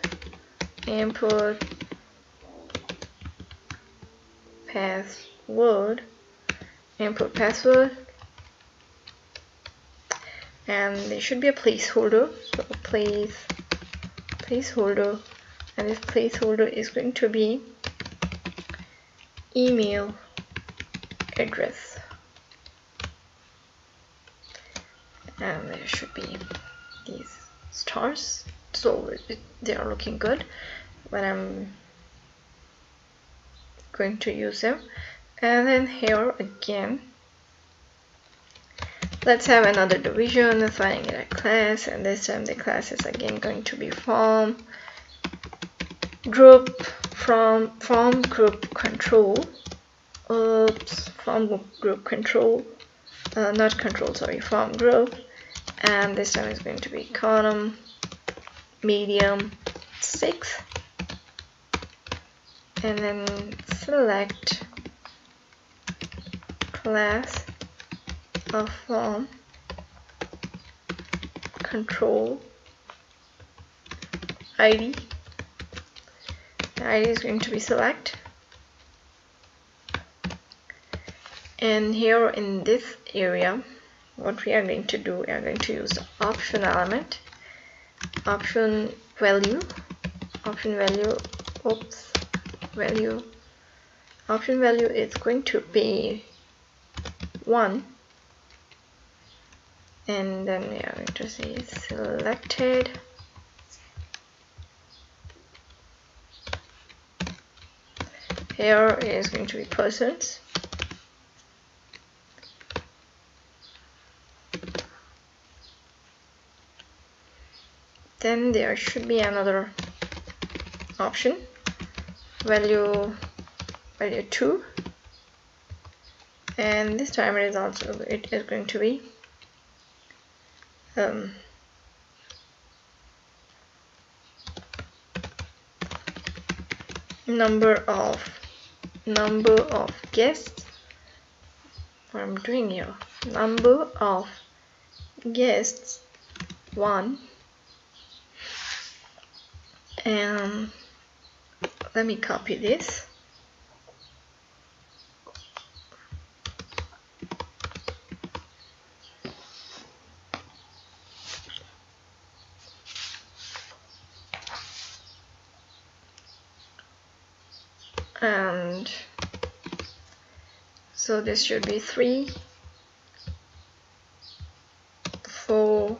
Speaker 1: Input password input password. And there should be a placeholder. So place placeholder. And this placeholder is going to be email address. And there should be these stars. So it, they are looking good when I'm going to use them and then here again. Let's have another division assigning it a class and this time the class is again going to be form group from form group control. Oops form group control uh, not control sorry form group. And this time it's going to be column medium 6 and then select class of form control ID ID is going to be select. And here in this area what we are going to do we are going to use the option element option value option value oops value option value is going to be 1 and then we are going to say selected. Here is going to be persons. Then there should be another option. Value value 2 and this time it is also it is going to be um, number of number of guests. What I'm doing here number of guests one. And let me copy this and so this should be 3 4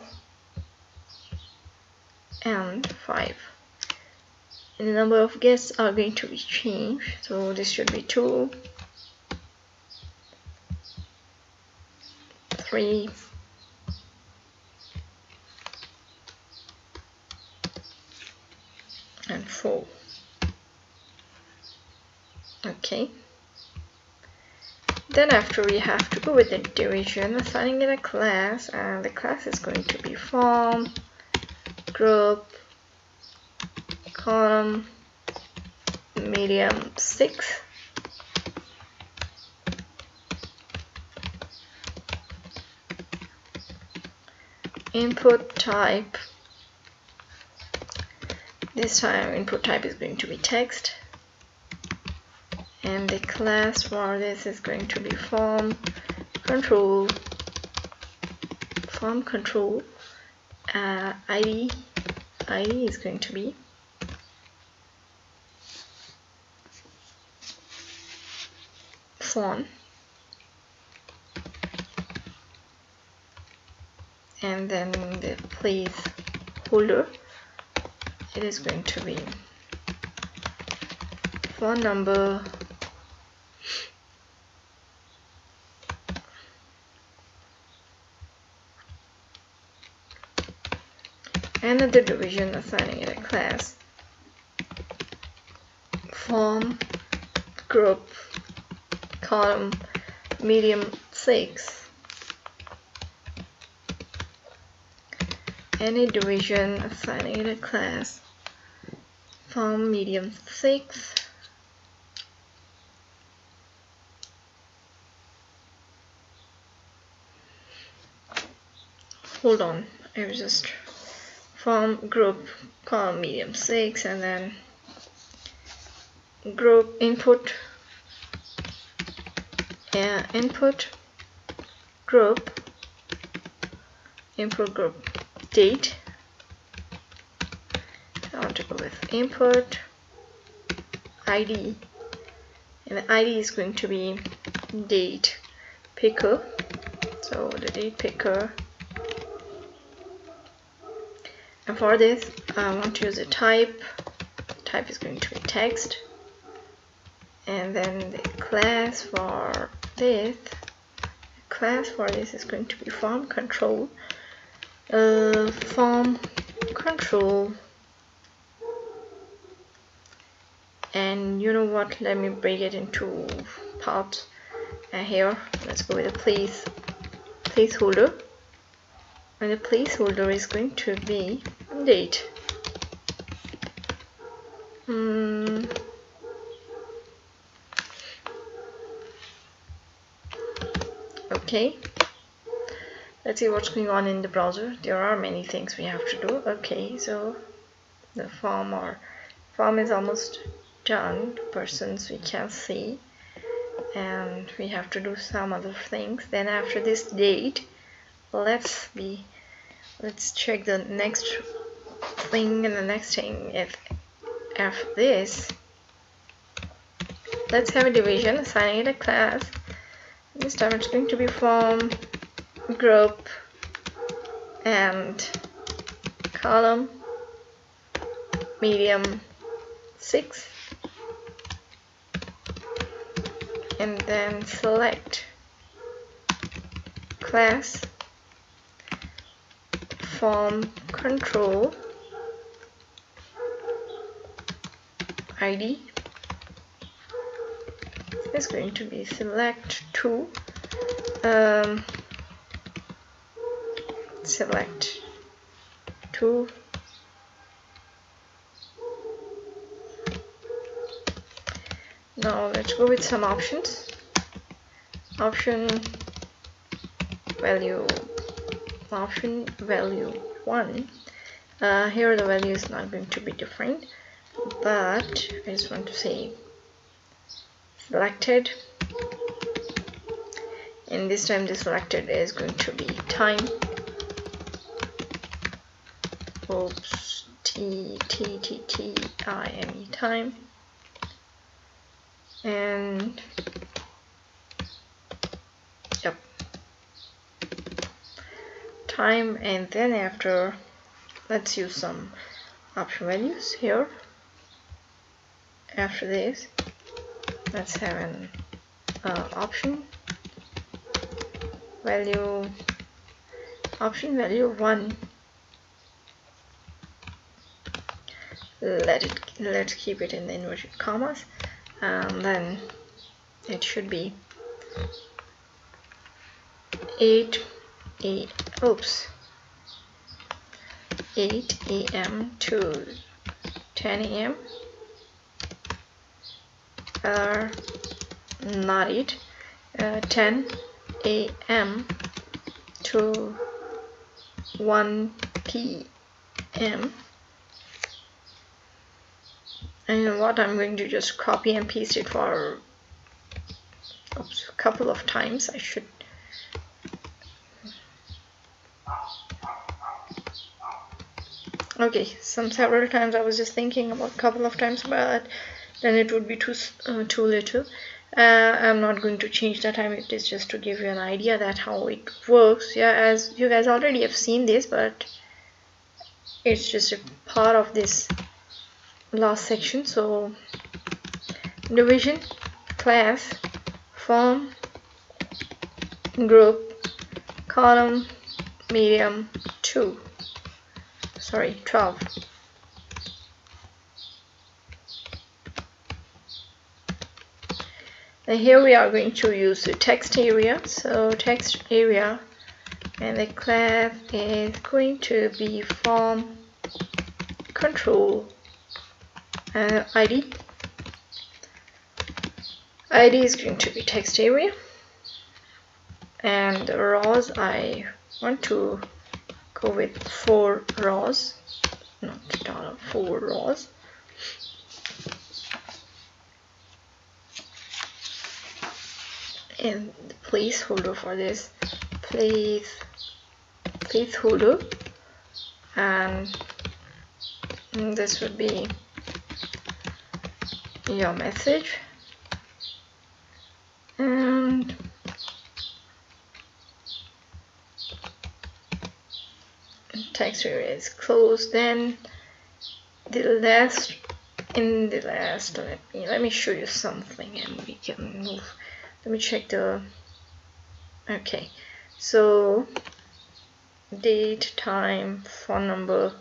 Speaker 1: and 5 and the number of guests are going to be changed so this should be 2 3 and 4 okay then after we have to go with the division assigning it a class and the class is going to be form group column medium 6 input type. This time input type is going to be text and the class for this is going to be form control form control uh, ID ID is going to be font and then the place holder it is going to be phone number another division assigning it a class. Form group column medium 6 any division assigning it a class. Form medium 6 hold on I was just from group column medium 6 and then group input uh, input group input group date. I want to go with input ID and the ID is going to be date picker. So the date picker and for this I want to use a type. Type is going to be text. And then the class for this the class for this is going to be form control. Uh, form control. And you know what? Let me break it into parts. And here let's go with a place placeholder. And the placeholder is going to be date hmm. okay. Let's see what's going on in the browser. There are many things we have to do. Okay so the form or form is almost done. Persons we can see. And we have to do some other things. Then after this date let's be let's check the next thing and the next thing. If after this let's have a division assigning it a class. This time it's going to be form group and column medium 6 and then select class form control ID is going to be select to um, select to now let's go with some options. Option value option value 1 uh, here the value is not going to be different but I just want to say selected. And this time the selected is going to be time. Oops. T t t t i m e time. And yep. Time and then after let's use some option values here after this let's have an uh, option value option value 1 let it let's keep it in the inverted commas and then it should be 8 8 oops 8 a.m. to 10 a.m. or not it uh, 10 a.m. to 1 p.m. and what I'm going to just copy and paste it for a couple of times I should okay some several times I was just thinking about a couple of times but then it would be too uh, too little. Uh, I'm not going to change the time. It is just to give you an idea that how it works. Yeah as you guys already have seen this but it's just a part of this last section. So division class form group column medium 2 sorry 12 here we are going to use the text area. So text area and the class is going to be form control uh, ID ID is going to be text area. And rows I want to go with four rows not dollar four rows and the placeholder for this. Place placeholder and um, mm, this would be your message. And text area is closed. Then the last in the last let me let me show you something and we can move let me check the okay. So date time phone number.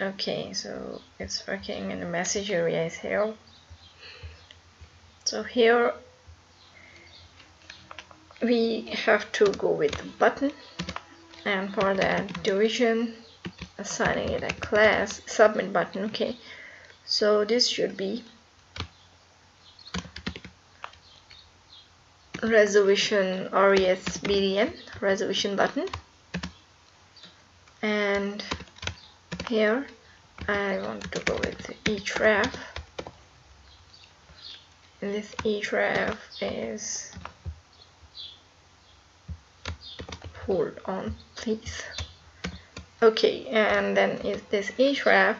Speaker 1: Okay so it's working and the message area is here. So here we have to go with the button. And for that division assigning it a class submit button okay. So this should be reservation res btn reservation button. And here I want to go with href and this href is hold on please. Okay and then is this href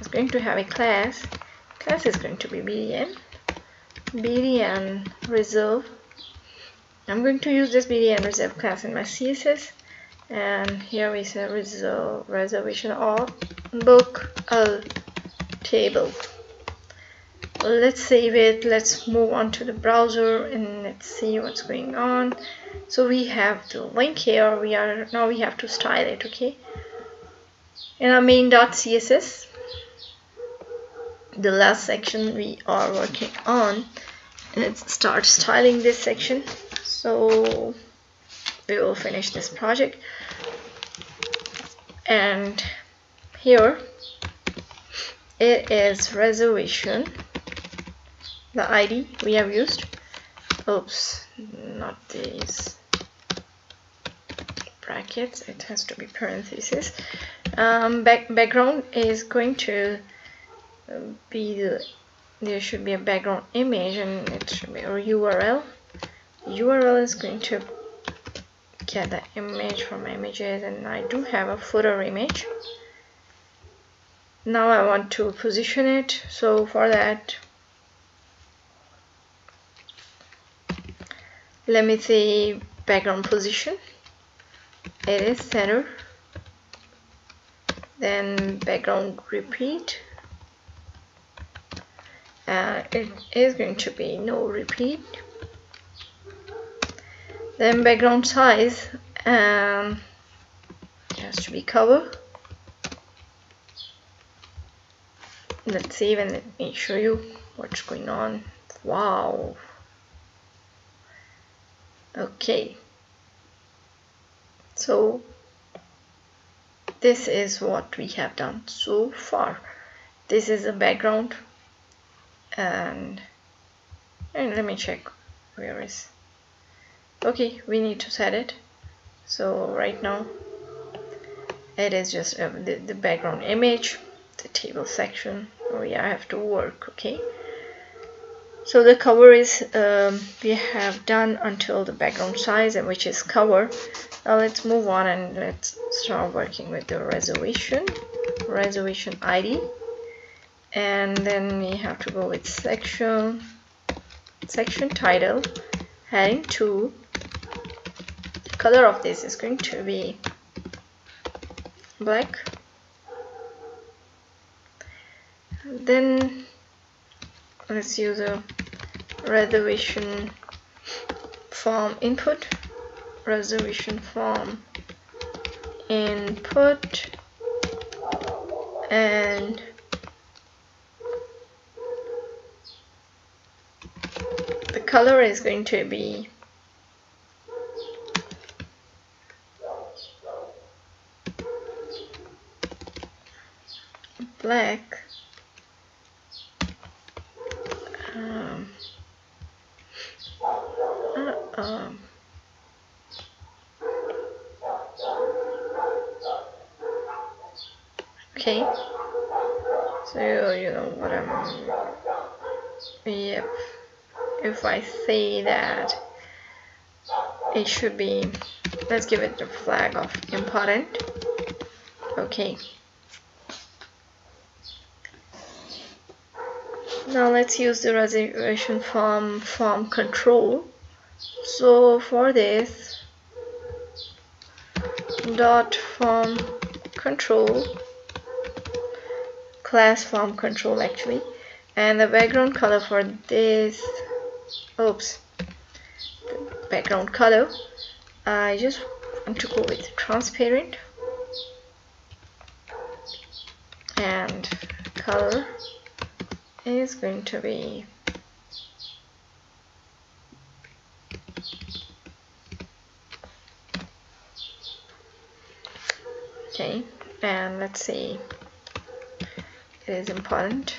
Speaker 1: is going to have a class class is going to be btn btn reserve I'm going to use this btn reserve class in my css and here we say reserve reservation of book a table. Let's save it. Let's move on to the browser and let's see what's going on. So we have the link here. We are now we have to style it okay? In our main.css the last section we are working on let's start styling this section so we will finish this project. And here it is reservation the ID we have used. Oops not these brackets. It has to be parentheses. Um, back background is going to be the there should be a background image and it should be a URL URL is going to get the image from images and I do have a footer image. Now I want to position it. So for that let me see background position. It is center. Then background repeat. Uh, it is going to be no repeat then background size um, has to be cover. Let's see and let me show you what's going on. Wow. Okay. So this is what we have done so far. This is the background and and let me check where is okay we need to set it. So right now it is just uh, the, the background image the table section. We have to work okay. So the cover is um, we have done until the background size and which is cover. Now let's move on and let's start working with the reservation reservation ID and then we have to go with section section title heading 2 the color of this is going to be black. Then let's use a reservation form input. Reservation form input and the color is going to be black. Um, uh, um, okay. So you know what I'm yep. If I say that it should be let's give it the flag of important. Okay now let's use the reservation form form control. So for this dot form control class form control actually and the background color for this oops the background color I just want to go with transparent and color is going to be okay and let's see. It is important.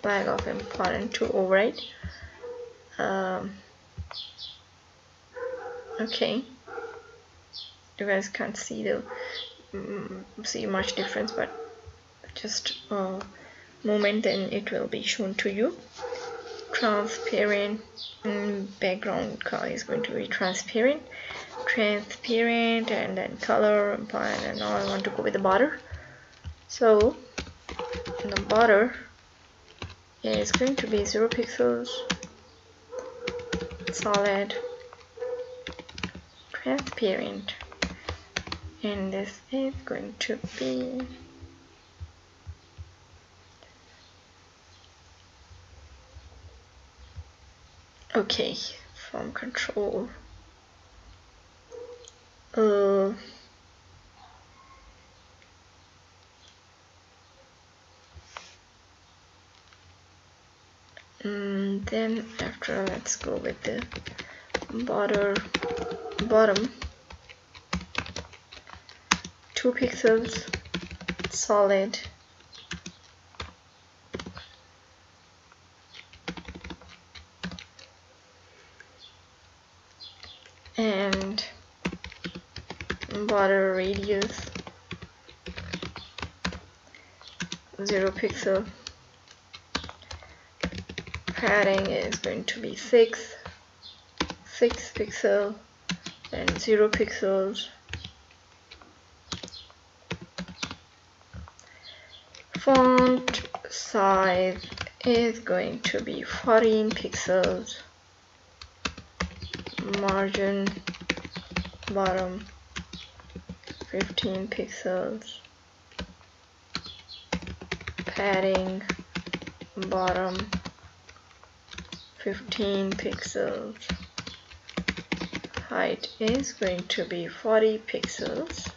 Speaker 1: Flag of important to override. Um, okay. You guys can't see the um, see much difference but just a moment then it will be shown to you. Transparent mm, background color is going to be transparent. Transparent and then color and now I want to go with the border. So the border is going to be 0 pixels solid transparent. And this is going to be okay form control. Uh, mm, then after let's go with the border bottom. 2 pixels solid and border radius. 0 pixel. Padding is going to be 6 6 pixel and 0 pixels. Font size is going to be 14 pixels. Margin bottom 15 pixels. Padding bottom 15 pixels. Height is going to be 40 pixels.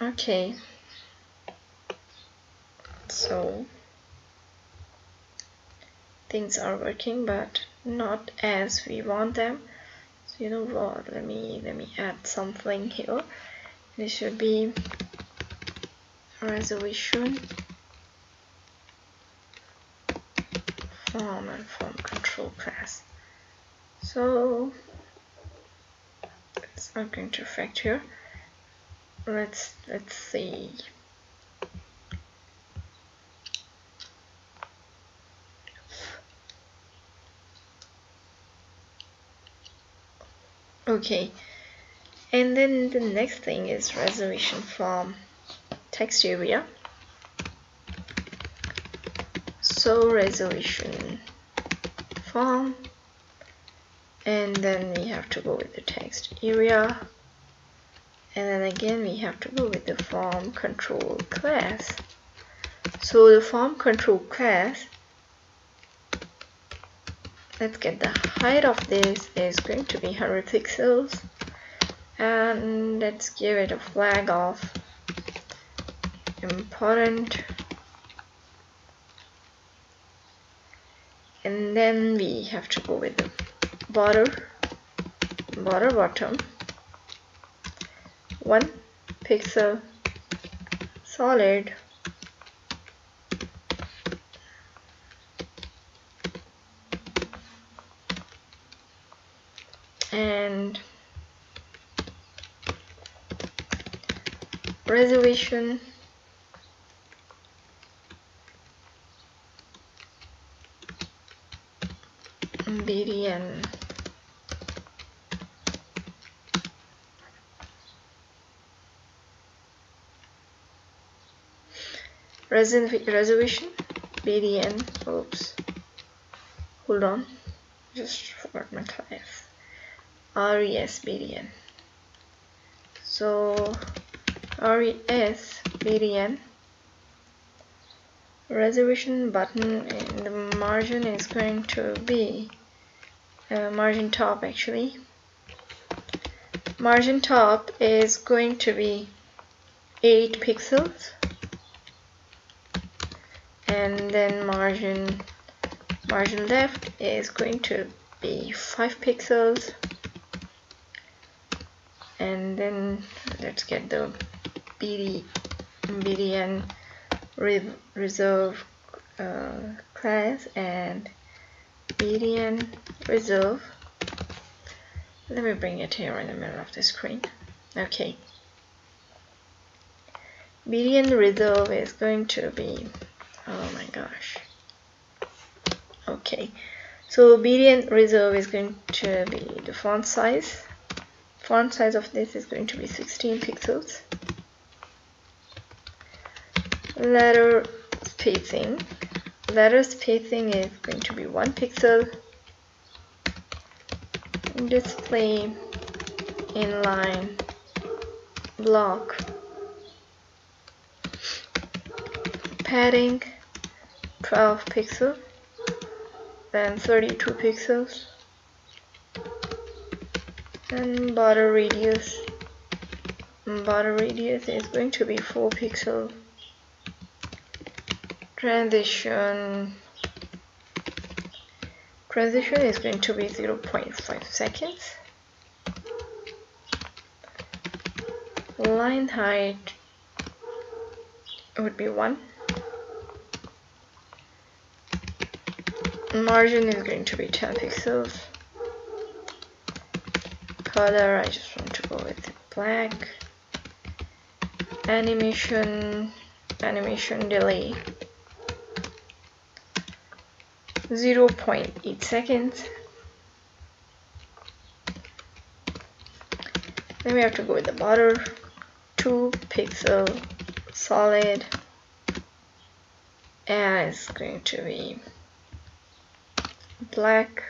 Speaker 1: Okay. So things are working but not as we want them you know what? Let me let me add something here. This should be resolution. Form and form control class so it's not going to affect here let's let's see okay. And then the next thing is resolution form text area. So resolution form. And then we have to go with the text area. And then again we have to go with the form control class. So the form control class let's get the height of this is going to be 100 pixels. And let's give it a flag of important. And then we have to go with the border. Border bottom. One pixel solid and reservation btn reservation btn oops. Hold on. Just forgot my class. Res btn so res btn reservation button in the margin is going to be uh, margin top actually. Margin top is going to be 8 pixels. And then margin margin left is going to be 5 pixels. And then let's get the BD, BTN reserve uh, class and BTN reserve let me bring it here in the middle of the screen. Okay. BTN reserve is going to be oh my gosh. Okay. So BTN reserve is going to be the font size. Font size of this is going to be 16 pixels letter spacing letter spacing is going to be one pixel. Display inline block. Padding 12 pixels then 32 pixels. And border radius. Border radius is going to be 4 pixels transition. Transition is going to be 0.5 seconds. Line height would be 1 margin is going to be 10 pixels. Color I just want to go with black. Animation animation delay 0.8 seconds. Then we have to go with the border 2 pixel solid and it's going to be black.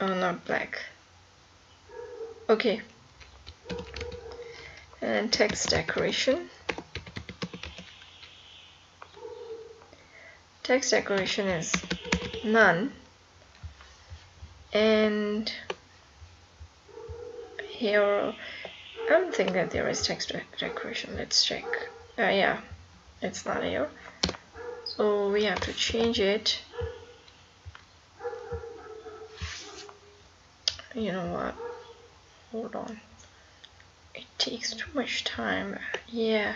Speaker 1: Oh not black. Okay. And text decoration text decoration is none. And here I don't think that there is text decoration. Let's check. Uh, yeah it's not here. So we have to change it. You know what? Hold on. It takes too much time. Yeah.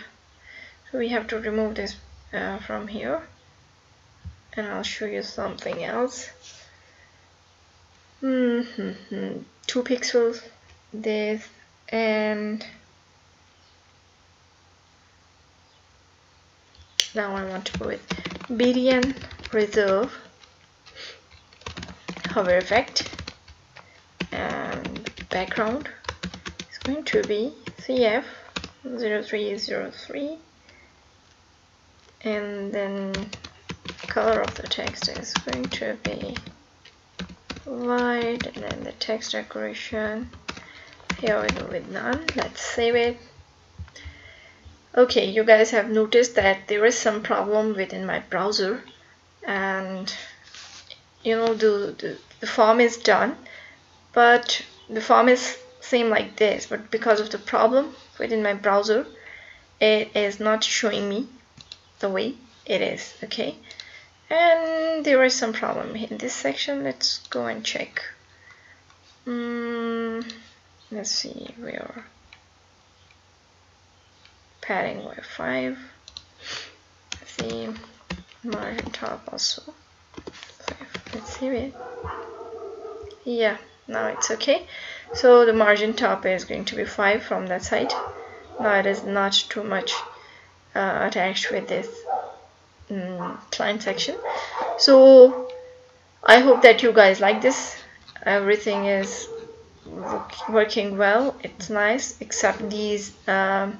Speaker 1: So we have to remove this uh, from here and I'll show you something else. Mm -hmm. two pixels this and now I want to with BTN reserve hover effect. And background is going to be CF 0303 and then color of the text is going to be white and then the text decoration here we go with none. Let's save it. Okay you guys have noticed that there is some problem within my browser and you know the, the, the form is done but the form is same like this but because of the problem within my browser it is not showing me the way it is okay and there is some problem in this section. Let's go and check. Mm, let's see. Where padding by 5 the margin top also. 5 let's see it. Yeah now it's okay. So the margin top is going to be 5 from that side. Now it is not too much uh, attached with this um, client section. So I hope that you guys like this. Everything is working well. It's nice except these um,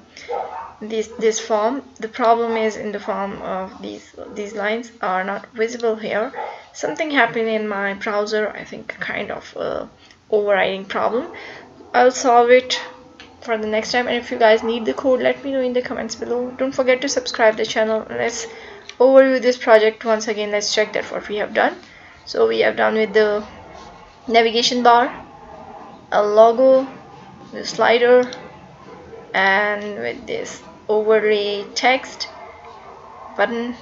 Speaker 1: this this form. The problem is in the form of these these lines are not visible here. Something happened in my browser I think kind of uh, overriding problem. I'll solve it for the next time and if you guys need the code let me know in the comments below. Don't forget to subscribe the channel. Let's overview this project once again. Let's check that what we have done. So we have done with the navigation bar a logo the slider and with this overlay text button.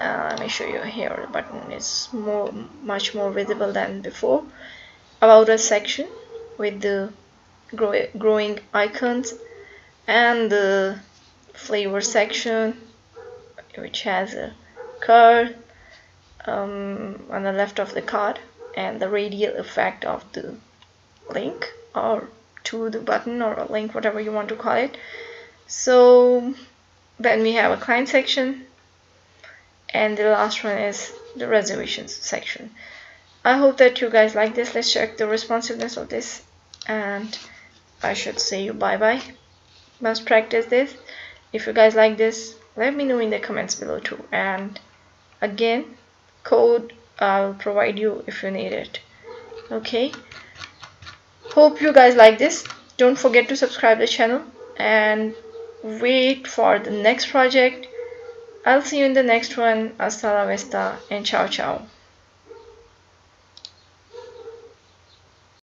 Speaker 1: Uh, let me show you here. The button is more much more visible than before. About us section with the grow growing icons and the flavor section which has a card um, on the left of the card and the radial effect of the link or to the button or a link whatever you want to call it. So then we have a client section and the last one is the reservations section. I hope that you guys like this. Let's check the responsiveness of this and I should say you bye bye must practice this. If you guys like this let me know in the comments below too. And again code I'll provide you if you need it. Okay? Hope you guys like this. Don't forget to subscribe the channel and wait for the next project. I'll see you in the next one. Hasta la vista and ciao ciao